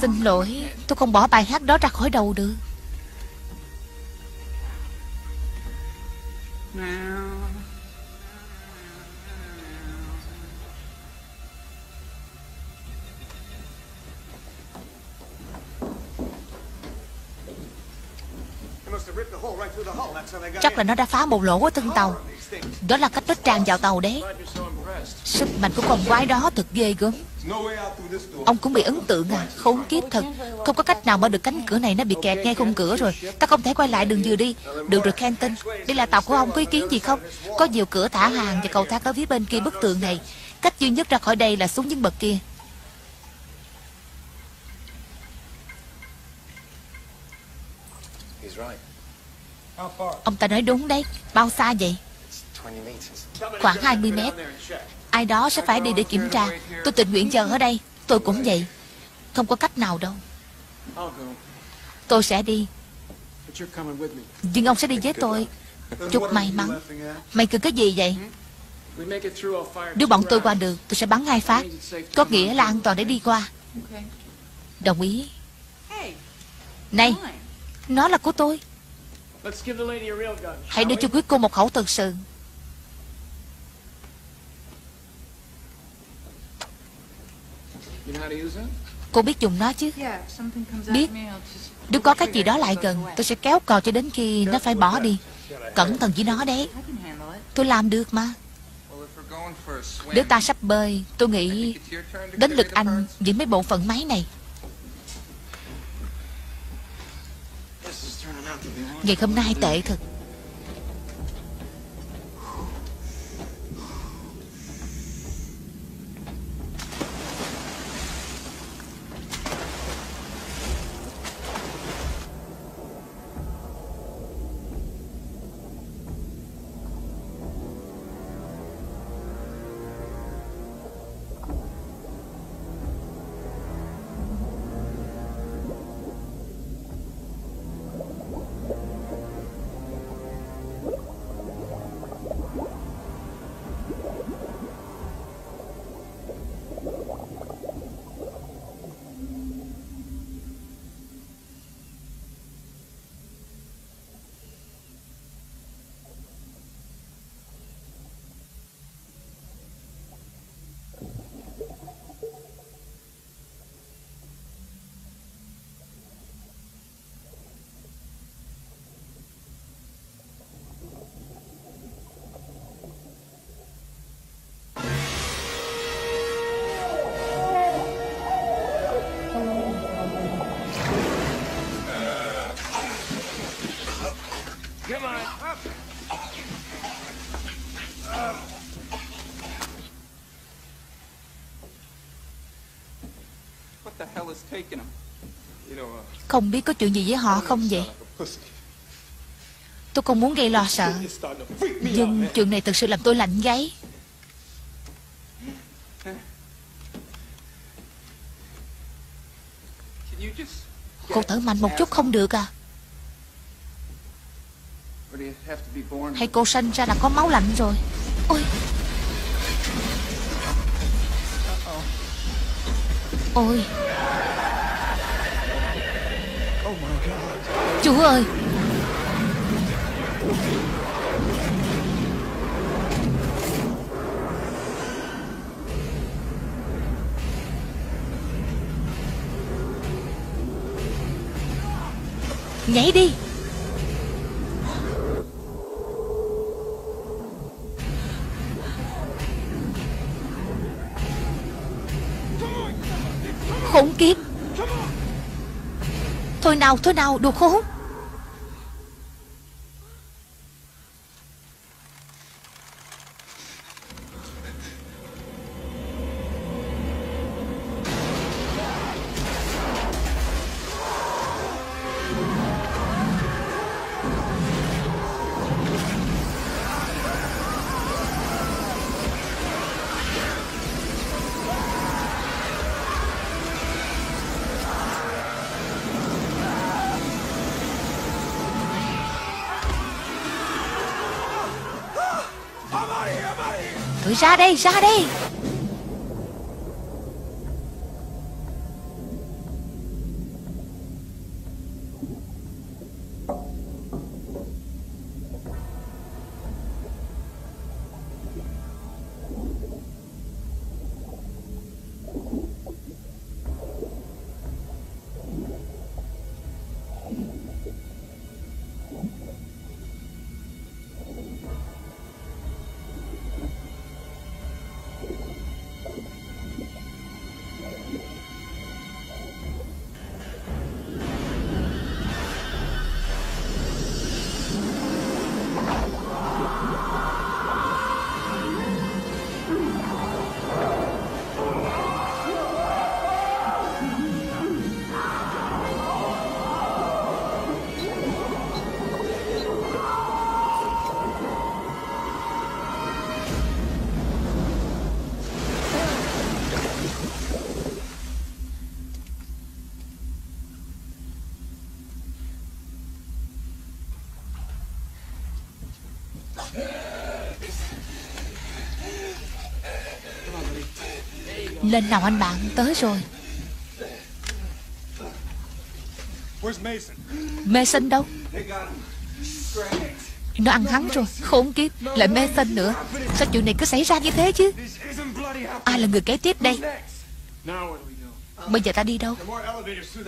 Xin lỗi, Tôi không bỏ bài hát đó ra khỏi đầu được. Chắc là nó đã phá một lỗ ở thân tàu. Đó là cách nó tràn vào tàu đấy. Sức mạnh của con quái đó thật ghê gớm. Ông cũng bị ấn tượng à? Khốn kiếp thật. Không có cách nào mở được cánh cửa này, Nó bị kẹt ngay khung cửa rồi. Ta không thể quay lại đường vừa đi. Được rồi, Kenton. Đây là tàu của ông, có ý kiến gì không? Có nhiều cửa thả hàng và cầu thang ở phía bên kia bức tường này. Cách duy nhất ra khỏi đây là xuống những bậc kia. Ông ta nói đúng đấy. Bao xa vậy? Khoảng 20 mét. Ai đó sẽ phải đi để kiểm tra. Tôi tình nguyện chờ ở đây. Tôi cũng vậy. Không có cách nào đâu. Tôi sẽ đi. Nhưng ông sẽ đi với tôi. Chúc may mắn. Mày cứ cái gì vậy? Nếu bọn tôi qua được, Tôi sẽ bắn hai phát. Có nghĩa là an toàn để đi qua. Đồng ý. Này. Nó là của tôi. Hãy đưa cho quý cô một khẩu thật sự. Cô biết dùng nó chứ? Biết. Nếu có cái gì đó lại gần. Tôi sẽ kéo cò cho đến khi nó phải bỏ đi. Cẩn thận với nó đấy. Tôi làm được mà. Nếu ta sắp bơi Tôi nghĩ đến the anh với mấy bộ phận máy này. Ngày hôm nay tệ thật Không biết có chuyện gì với họ không vậy. Tôi không muốn gây lo sợ. Nhưng chuyện này thực sự làm tôi lạnh gáy. Cô thở mạnh một chút không được à? Hay cô sinh ra là có máu lạnh rồi? Ôi. Ôi. Chú ơi. Nhảy đi. Thôi nào thôi nào đồ khốn Thôi ra đây ra đây. Lên nào anh bạn Tới rồi Mason? Đâu Nó ăn hắn rồi Khốn kiếp Lại Mason nữa Sao chuyện này cứ xảy ra như thế chứ. Ai là người kế tiếp đây? Bây giờ ta đi đâu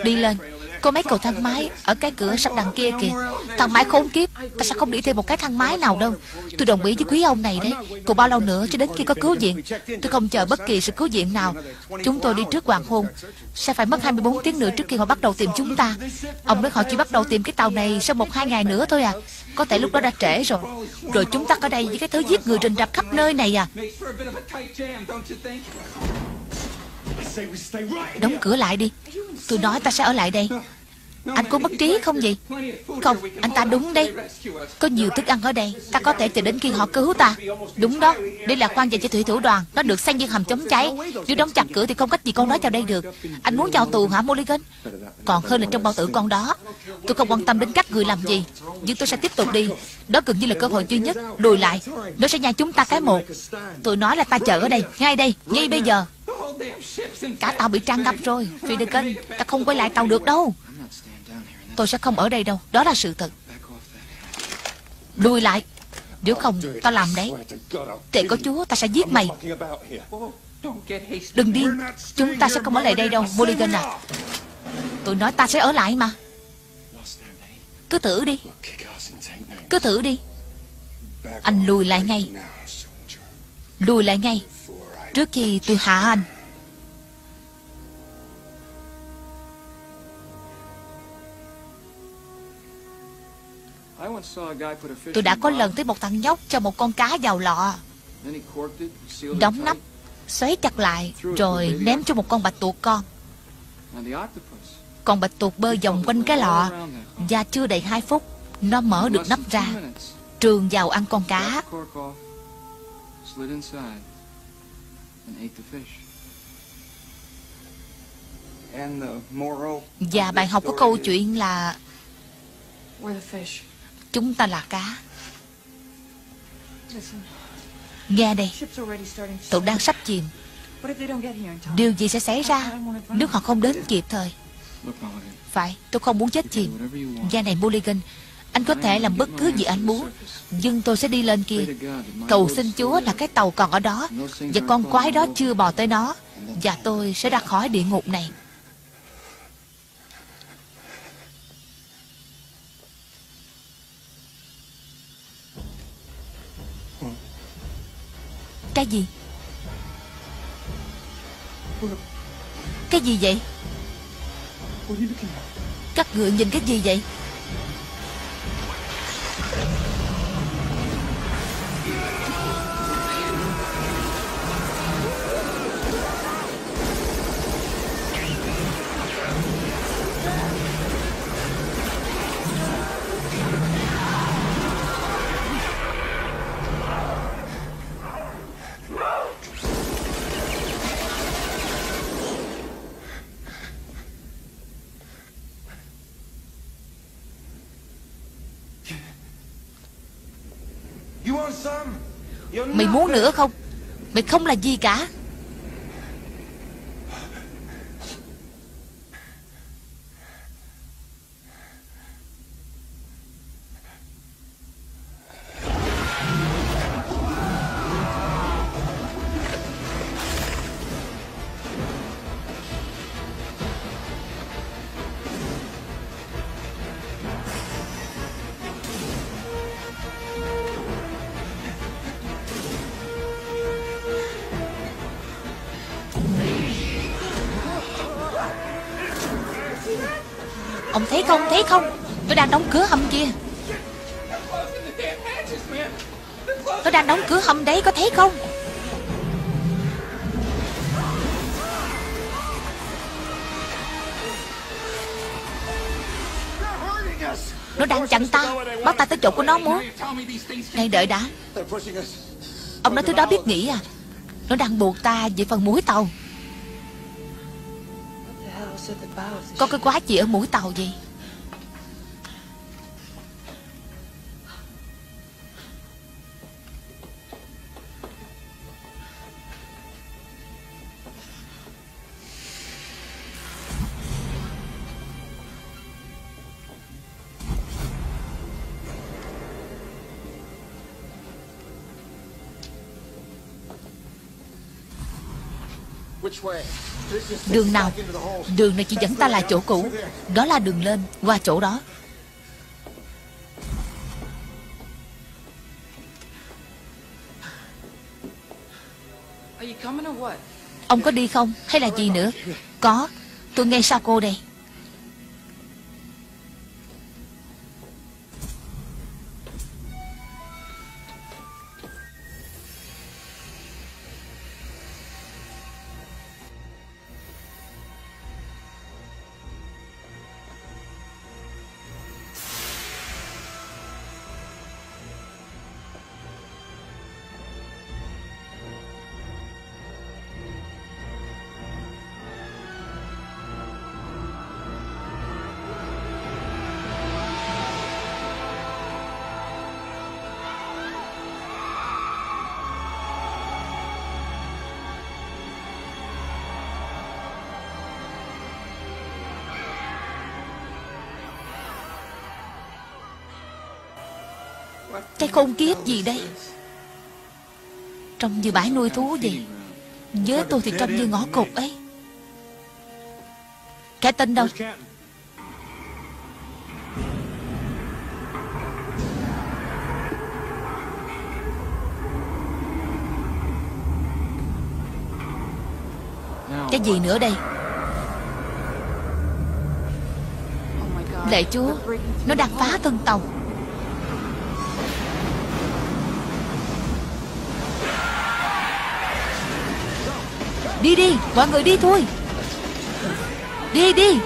Đi lên. Có mấy cầu thang máy Ở cái cửa sắp đằng kia kìa. Thang máy khốn kiếp, Ta sẽ không đi thêm một cái thang máy nào đâu. Tôi đồng ý với quý ông này đấy. Còn bao lâu nữa cho đến khi có cứu viện? Tôi không chờ bất kỳ sự cứu viện nào. Chúng tôi đi trước hoàng hôn. Sẽ phải mất 24 tiếng nữa trước khi họ bắt đầu tìm chúng ta. Ông nói họ chỉ bắt đầu tìm cái tàu này Sau một, hai ngày nữa thôi à. Có thể lúc đó đã trễ rồi. Rồi chúng ta ở đây với cái thứ giết người rình rập khắp nơi này à. Đóng cửa lại đi. Tôi nói ta sẽ ở lại đây. Anh có mất trí không gì Không, anh ta đúng đây. đấy. Có nhiều thức ăn ở đây. Ta có thể chờ đến khi họ cứu ta. Đúng đó. Đây là khoang dành cho thủy thủ đoàn. Nó được xây như hầm chống cháy. Nếu đóng chặt cửa thì không cách gì con nói vào đây được. Anh muốn vào tù hả Mulligan? Còn hơn là trong bao tử con đó. Tôi không quan tâm đến các người làm gì. Nhưng tôi sẽ tiếp tục đi. Đó gần như là cơ hội duy nhất. Đùi lại. Nó sẽ nhai chúng ta cái một. Tôi nói là ta chờ ở đây. Ngay đây. Ngay bây giờ. Cả tàu bị tràn ngập rồi Finnegan Ta không quay lại tàu được đâu. Tôi sẽ không ở đây đâu, Đó là sự thật. Lui lại, Nếu không, tao làm đấy. Tệ có chúa ta sẽ giết mày. Đừng điên Chúng ta sẽ không ở lại đây đâu, Mulligan à. Tôi nói ta sẽ ở lại mà. Cứ thử đi, Cứ thử đi. Anh lùi lại ngay. Lùi lại ngay. Trước khi tôi hạ anh. Tôi đã có lần thấy một thằng nhóc cho một con cá vào lọ Đóng nắp Xoáy chặt lại, Rồi ném cho một con bạch tuộc con Con bạch tuộc bơi vòng quanh cái lọ. Và chưa đầy 2 phút, Nó mở được nắp ra. Trường vào ăn con cá Và bài học của câu chuyện là the fish. Chúng ta là cá. Nghe đây tụi đang sắp chìm. Điều gì sẽ xảy ra Nếu họ không đến kịp thời? Phải, tôi không muốn chết chìm. Gia này Mulligan, Anh có thể làm bất cứ gì anh muốn, Nhưng tôi sẽ đi lên kia. Cầu xin Chúa là cái tàu còn ở đó, Và con quái đó chưa bò tới nó, Và tôi sẽ ra khỏi địa ngục này. Cái gì? Cái gì vậy? Các người nhìn cái gì vậy Mày muốn nữa không? Mày không là gì cả. Thấy không? Nó đang chặn ta Bắt ta tới chỗ của nó muốn ngay Này đợi đã. Ông nói thứ đó biết nghĩ à. Nó đang buộc ta về phần mũi tàu. Có cái quá gì ở mũi tàu gì Đường nào. Đường này chỉ dẫn ta là chỗ cũ. Đó là đường lên Qua chỗ đó? Ông có đi không? Hay là gì nữa? Có. Tôi nghe sao cô đây khôn kiếp gì đây? Trông như bãi nuôi thú vậy. Với tôi thì trông như ngõ cụt ấy. Kẻ tên đâu? Cái gì nữa đây? Lệ chúa, Nó đang phá thân tàu. Đi đi Mọi người đi thôi. Đi đi.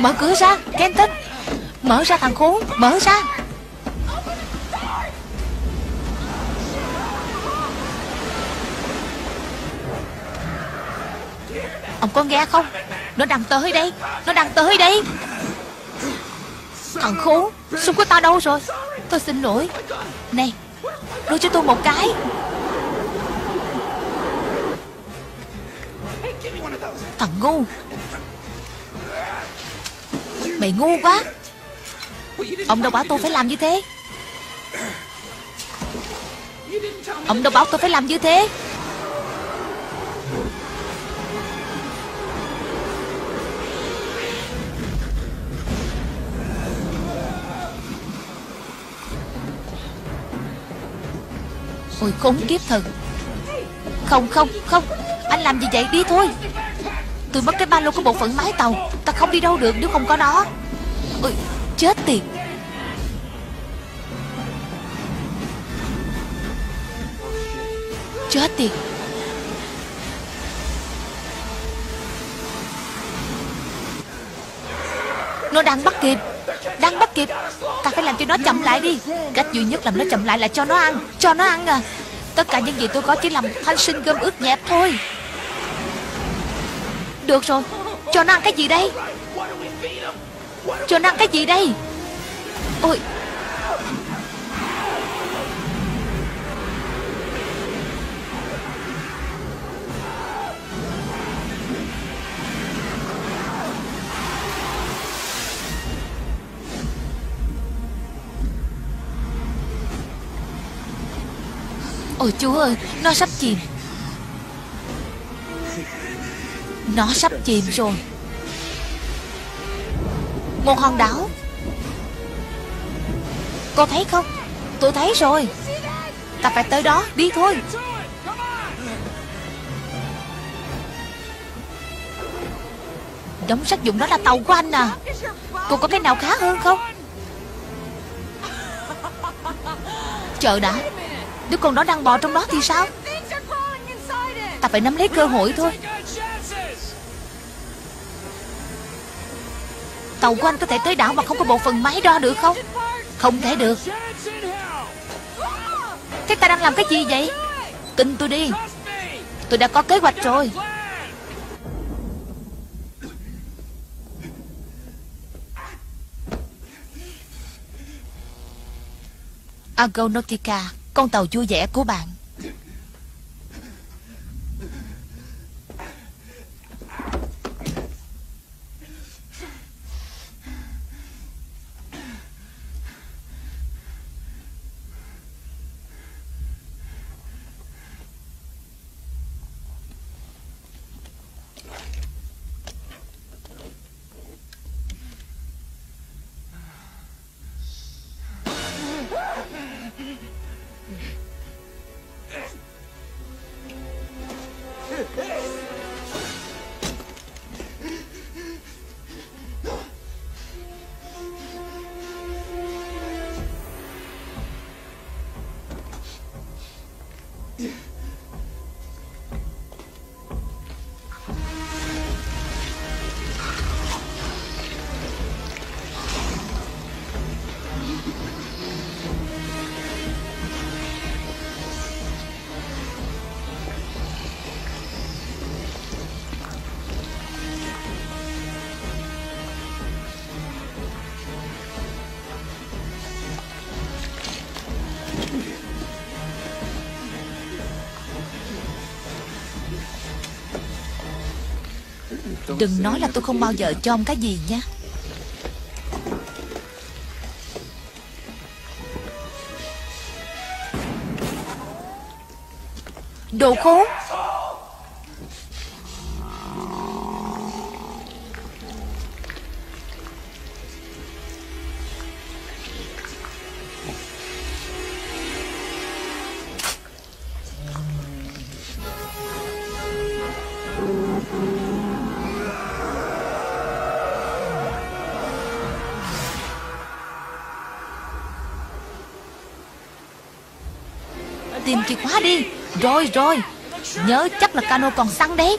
Mở cửa ra Kenton Mở ra thằng khốn, Mở ra. Ông có nghe không? Nó đang tới đây, Nó đang tới đây. Thằng khốn Súng của ta đâu rồi? Tôi xin lỗi. Này, Đưa cho tôi một cái. Này ngu quá. Ông đâu bảo tôi phải làm như thế? Ông đâu bảo tôi phải làm như thế? Ôi, khốn kiếp thật. Không không không. Anh làm gì vậy? Đi thôi. Tôi mất cái ba lô của bộ phận máy tàu. Ta không đi đâu được nếu không có nó. Ôi, chết tiệt. Chết tiệt. Nó đang bắt kịp, Đang bắt kịp. Ta phải làm cho nó chậm lại đi. Cách duy nhất làm nó chậm lại là cho nó ăn, Cho nó ăn à. Tất cả những gì tôi có chỉ làm thanh sinh gom ướt nhẹp thôi. Được rồi, Cho nó ăn cái gì đây? Cho nó ăn cái gì đây? Ôi. Ôi chúa ơi, Nó sắp chìm. Nó sắp chìm rồi. Một hòn đảo. Cô thấy không? Tôi thấy rồi. Ta phải tới đó, Đi thôi. Đống sách dụng đó là tàu của anh à? Cô có cái nào khá hơn không? Chờ đã. Đứa con đó đang bò trong đó thì sao? Ta phải nắm lấy cơ hội thôi. Tàu của anh có thể tới đảo mà không có bộ phần máy đo được không? Không thể được. Thế ta đang làm cái gì vậy? Tin tôi đi. Tôi đã có kế hoạch rồi. Argonautica, con tàu vui vẻ của bạn. Đừng nói là tôi không bao giờ cho ông cái gì nha. Đồ khốn. Dùng chìa khóa đi. Rồi rồi. Nhớ chắc là cano còn xăng đấy.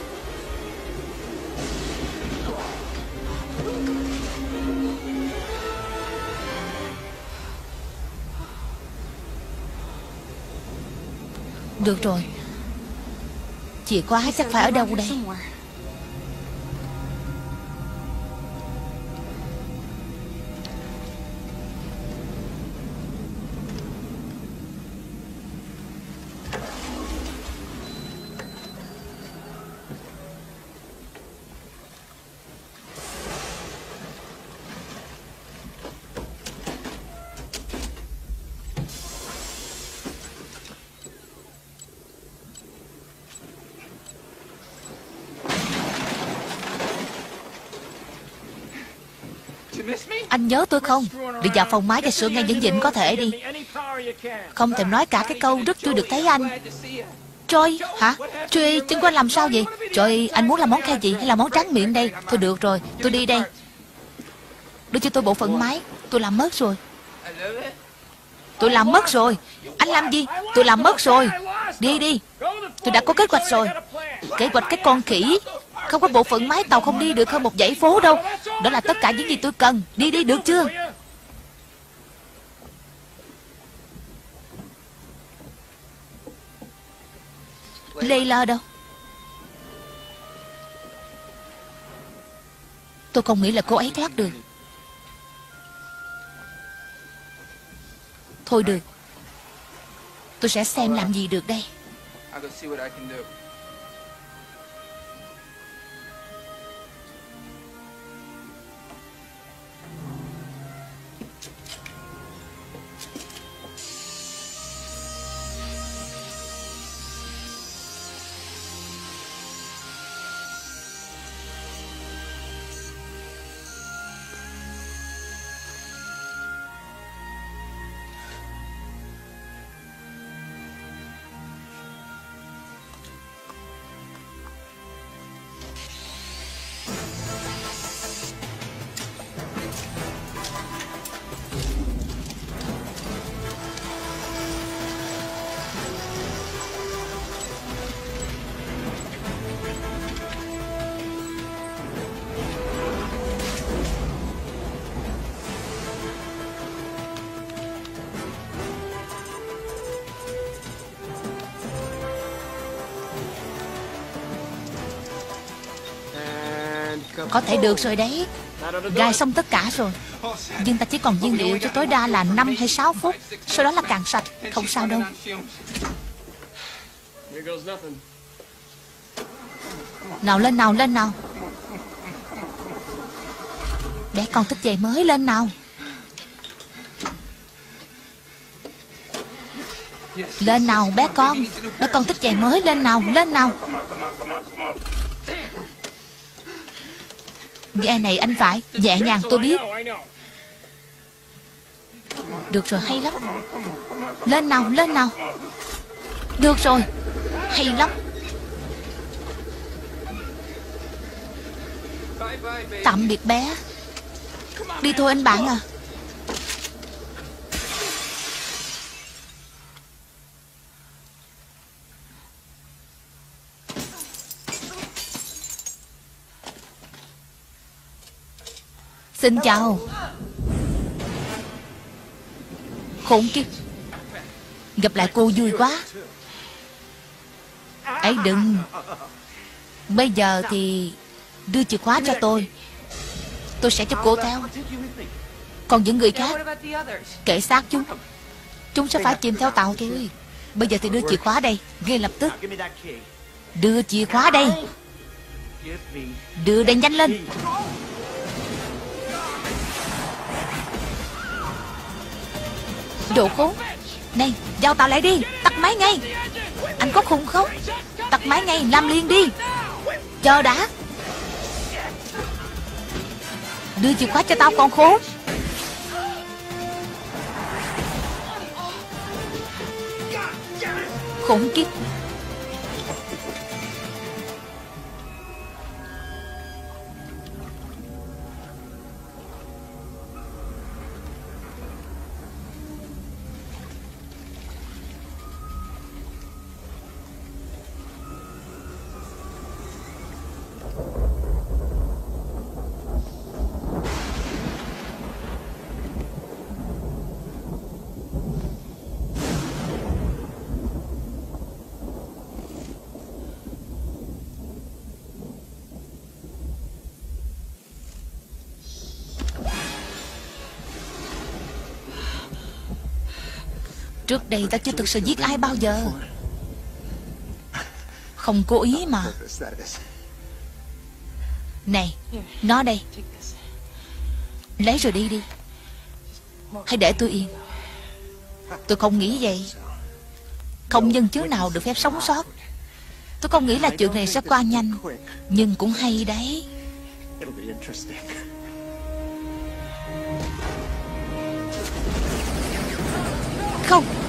Được rồi. Chìa khóa chắc phải ở đâu đây? Nhớ tôi không? Đi vào phòng máy và sửa ngay những dịnh có thể đi. Không thèm nói cả cái câu rất chưa được thấy anh. Glad. Troy hả? Troy chân của anh làm sao vậy? Trời anh muốn làm món khai gì hay là món tráng miệng đây? Thôi được rồi, tôi đi đây. Đưa cho tôi bộ phận máy. Tôi làm mất rồi. Tôi làm mất rồi. Anh làm gì? Tôi làm mất rồi. Đi đi. Tôi đã có kế hoạch rồi. Kế hoạch cái con khỉ. Không có bộ phận máy tàu không đi được hơn một dãy phố đâu. Đó là tất cả những gì tôi cần. Đi đi, được chưa? Layla đâu? Tôi không nghĩ là cô ấy thoát được. Thôi được. Tôi sẽ xem làm gì được đây. Có thể được rồi đấy. Gài xong tất cả rồi. Nhưng ta chỉ còn nhiên liệu cho tối đa là 5 hay 6 phút. Sau đó là càng sạch, Không sao đâu. Nào lên nào lên nào. Bé con thích giày mới, lên nào. Lên nào, bé con. Bé con thích giày mới, lên nào Lên nào. Ghe này anh phải, Nhẹ nhàng tôi biết. Được rồi, hay lắm. Lên nào lên nào. Được rồi, Hay lắm. Tạm biệt bé. Đi thôi anh bạn à. Xin chào. Khốn kiếp. Gặp lại cô vui quá. Ấy đừng. Bây giờ thì Đưa chìa khóa cho tôi. Tôi sẽ cho cô theo. Còn những người khác, Kể xác chúng. Chúng sẽ phải chìm theo tàu thôi. Bây giờ thì đưa chìa khóa đây. Ngay lập tức. Đưa chìa khóa đây. Đưa đây nhanh lên. Đồ khốn. Này, giao tao lại đi. Tắt máy ngay. Anh có khùng không? Tắt máy ngay, làm liền đi. Chờ đã. Đưa chìa khóa cho tao con khốn. Khốn kiếp. Đây ta chưa thực sự giết ai bao giờ. Không cố ý mà. Này, Nó đây. Lấy rồi đi đi. Hãy để tôi yên. Tôi không nghĩ vậy. Không nhân chứng nào được phép sống sót. Tôi không nghĩ là chuyện này sẽ qua nhanh, Nhưng cũng hay đấy. Không.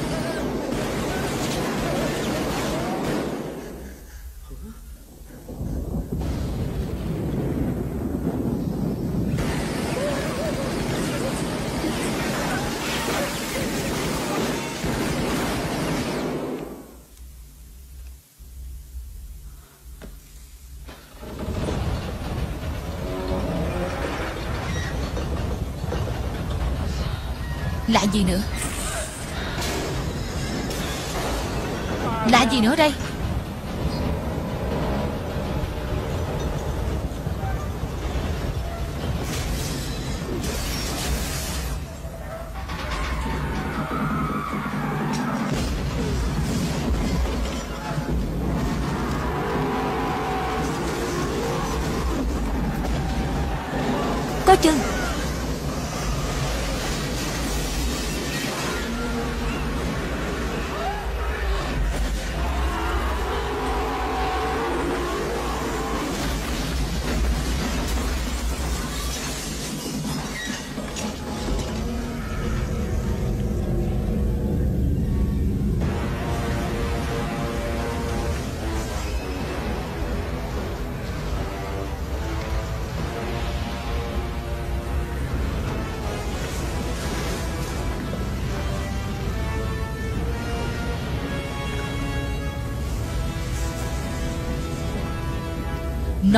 Gì nữa?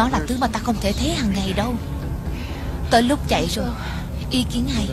Nó là thứ mà ta không thể thấy hàng ngày đâu. Tới lúc chạy rồi, Ý kiến hay.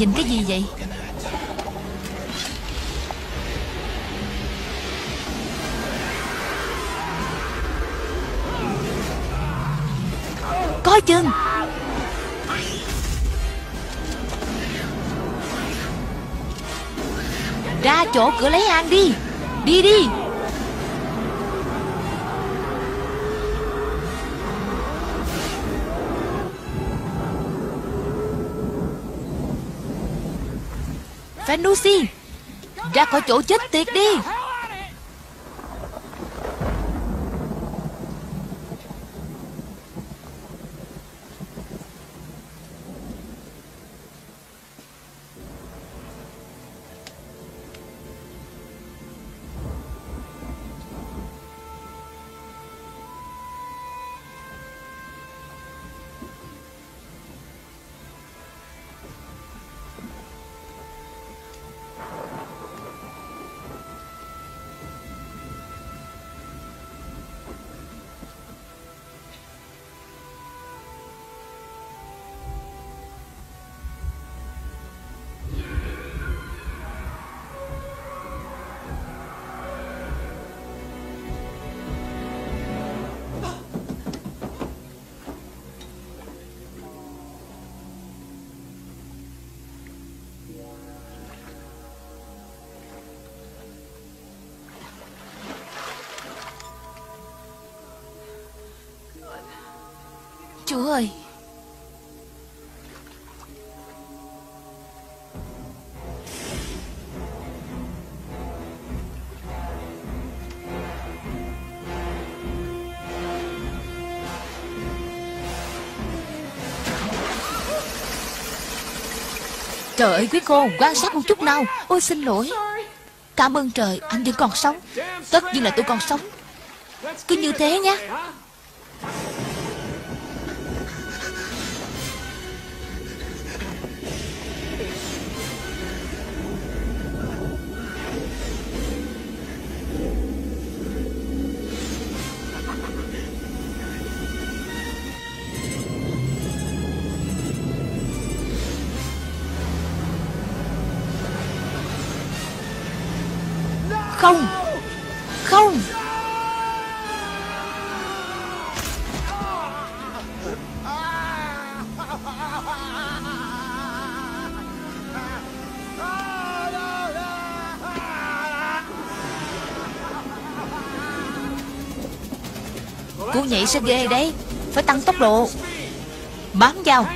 Nhìn cái gì vậy? Có chừng. Ra chỗ cửa lấy hàng đi. Đi đi. Fenusi Ra khỏi chỗ chết tiệt đi. Trời ơi, quý cô, Quan sát một chút nào. Ôi, xin lỗi. Cảm ơn trời, Anh vẫn còn sống. Tất nhiên là tôi còn sống. Cứ như thế nhé. Sẽ ghê đấy. Phải tăng tốc độ. Bám vào.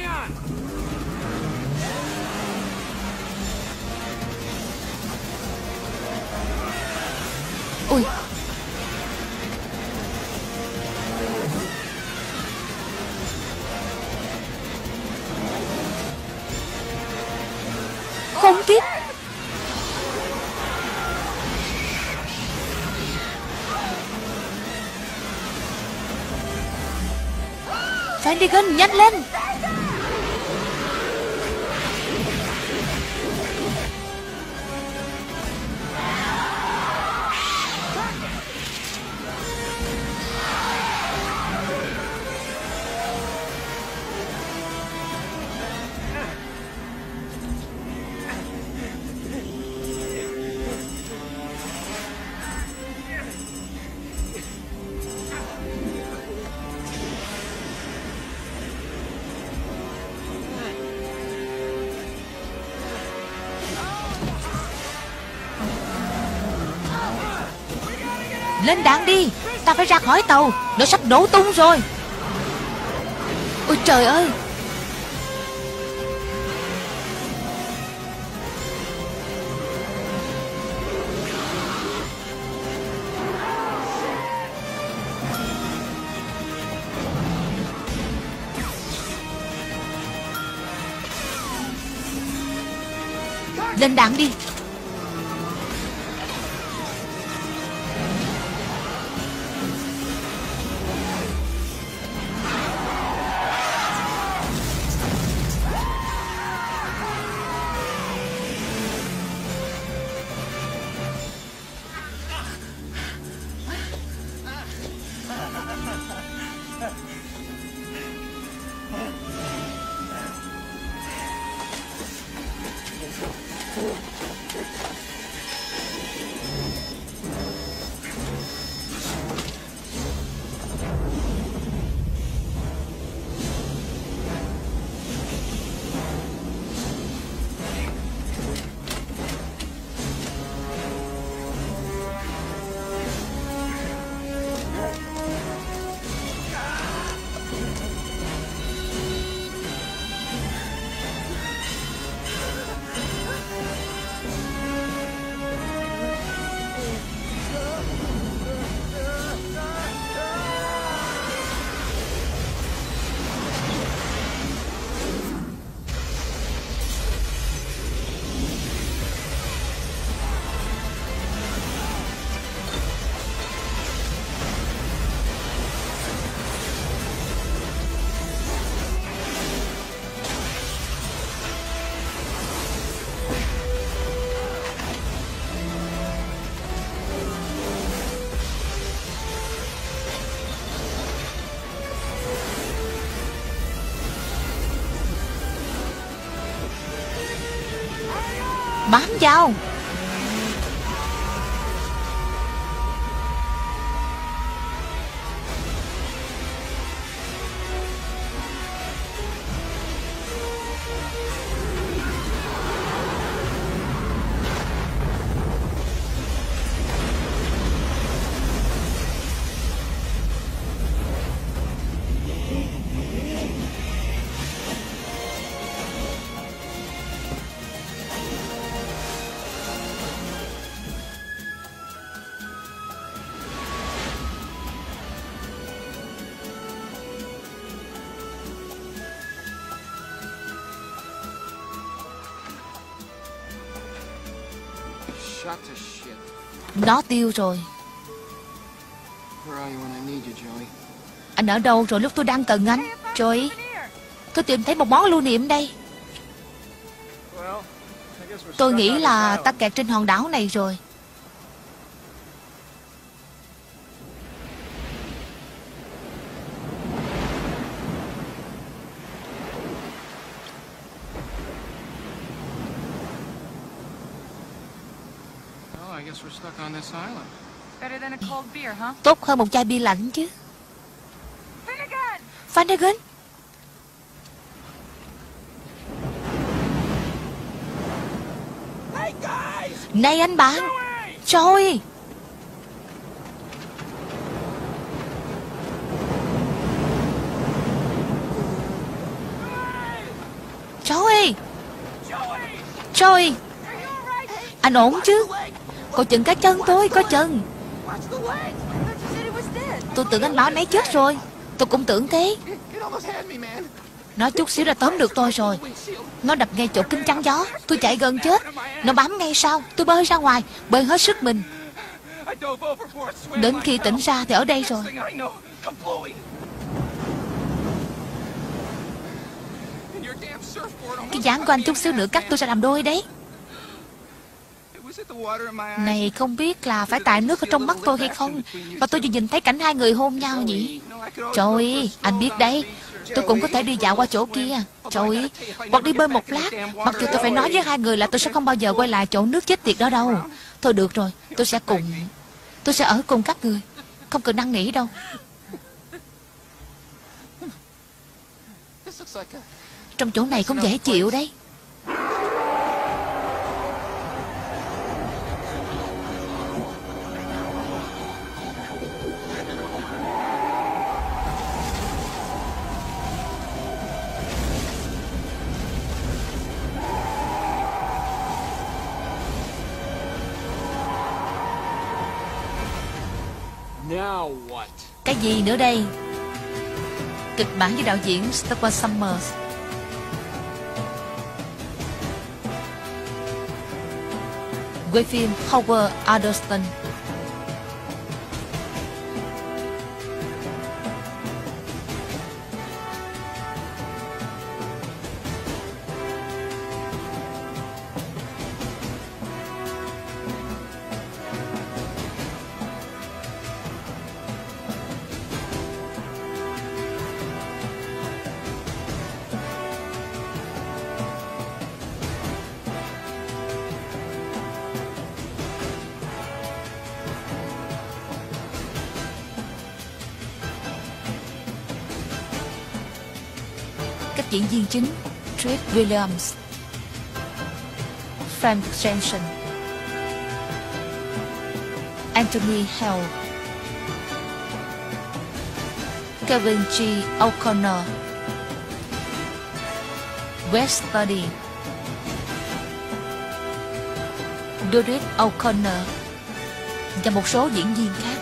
Nhanh lên. Lên đạn đi. Ta phải ra khỏi tàu, Nó sắp nổ tung rồi. Ôi trời ơi. Lên đạn đi. Bám Nó tiêu rồi. Where are you when I need you, Joey? Anh ở đâu rồi lúc tôi đang cần anh Joey? Tôi tìm thấy một món lưu niệm đây. Well, I guess we're Tôi stuck nghĩ on this là ta kẹt trên hòn đảo này rồi Tốt hơn một chai bia lạnh chứ. Finnegan! Flanagan Này anh bạn Joey! Joey! Joey! Anh ổn chứ Coi chừng cái chân tôi Coi chừng. Tôi tưởng anh bảo anh ấy chết rồi. Tôi cũng tưởng thế. Nó chút xíu đã tóm được tôi rồi. Nó đập ngay chỗ kính chắn gió. Tôi chạy gần chết. Nó bám ngay sau. Tôi bơi ra ngoài, Bơi hết sức mình. Đến khi tỉnh ra thì ở đây rồi. Cái dáng của anh chút xíu nữa cắt tôi ra làm đôi đấy. Này không biết là phải tại nước ở trong mắt tôi hay không? Và tôi chỉ nhìn thấy cảnh hai người hôn nhau nhỉ? Trời ơi, anh biết đấy. Tôi cũng có thể đi dạo qua chỗ kia. Trời ơi, hoặc đi bơi một lát. Mặc dù tôi phải nói với hai người là tôi sẽ không bao giờ quay lại chỗ nước chết tiệt đó đâu. Thôi được rồi, tôi sẽ cùng Tôi sẽ ở cùng các người. Không cần năn nỉ đâu. Trong chỗ này không dễ chịu đấy. Cái gì nữa đây? Kịch bản với đạo diễn Stephen Summers Quay phim Howard Adelston 9 Trip Williams. Frank Jensen Anthony Hell Kevin G. O'Connor. West Study Dorit O'Connor. Và một số diễn viên khác.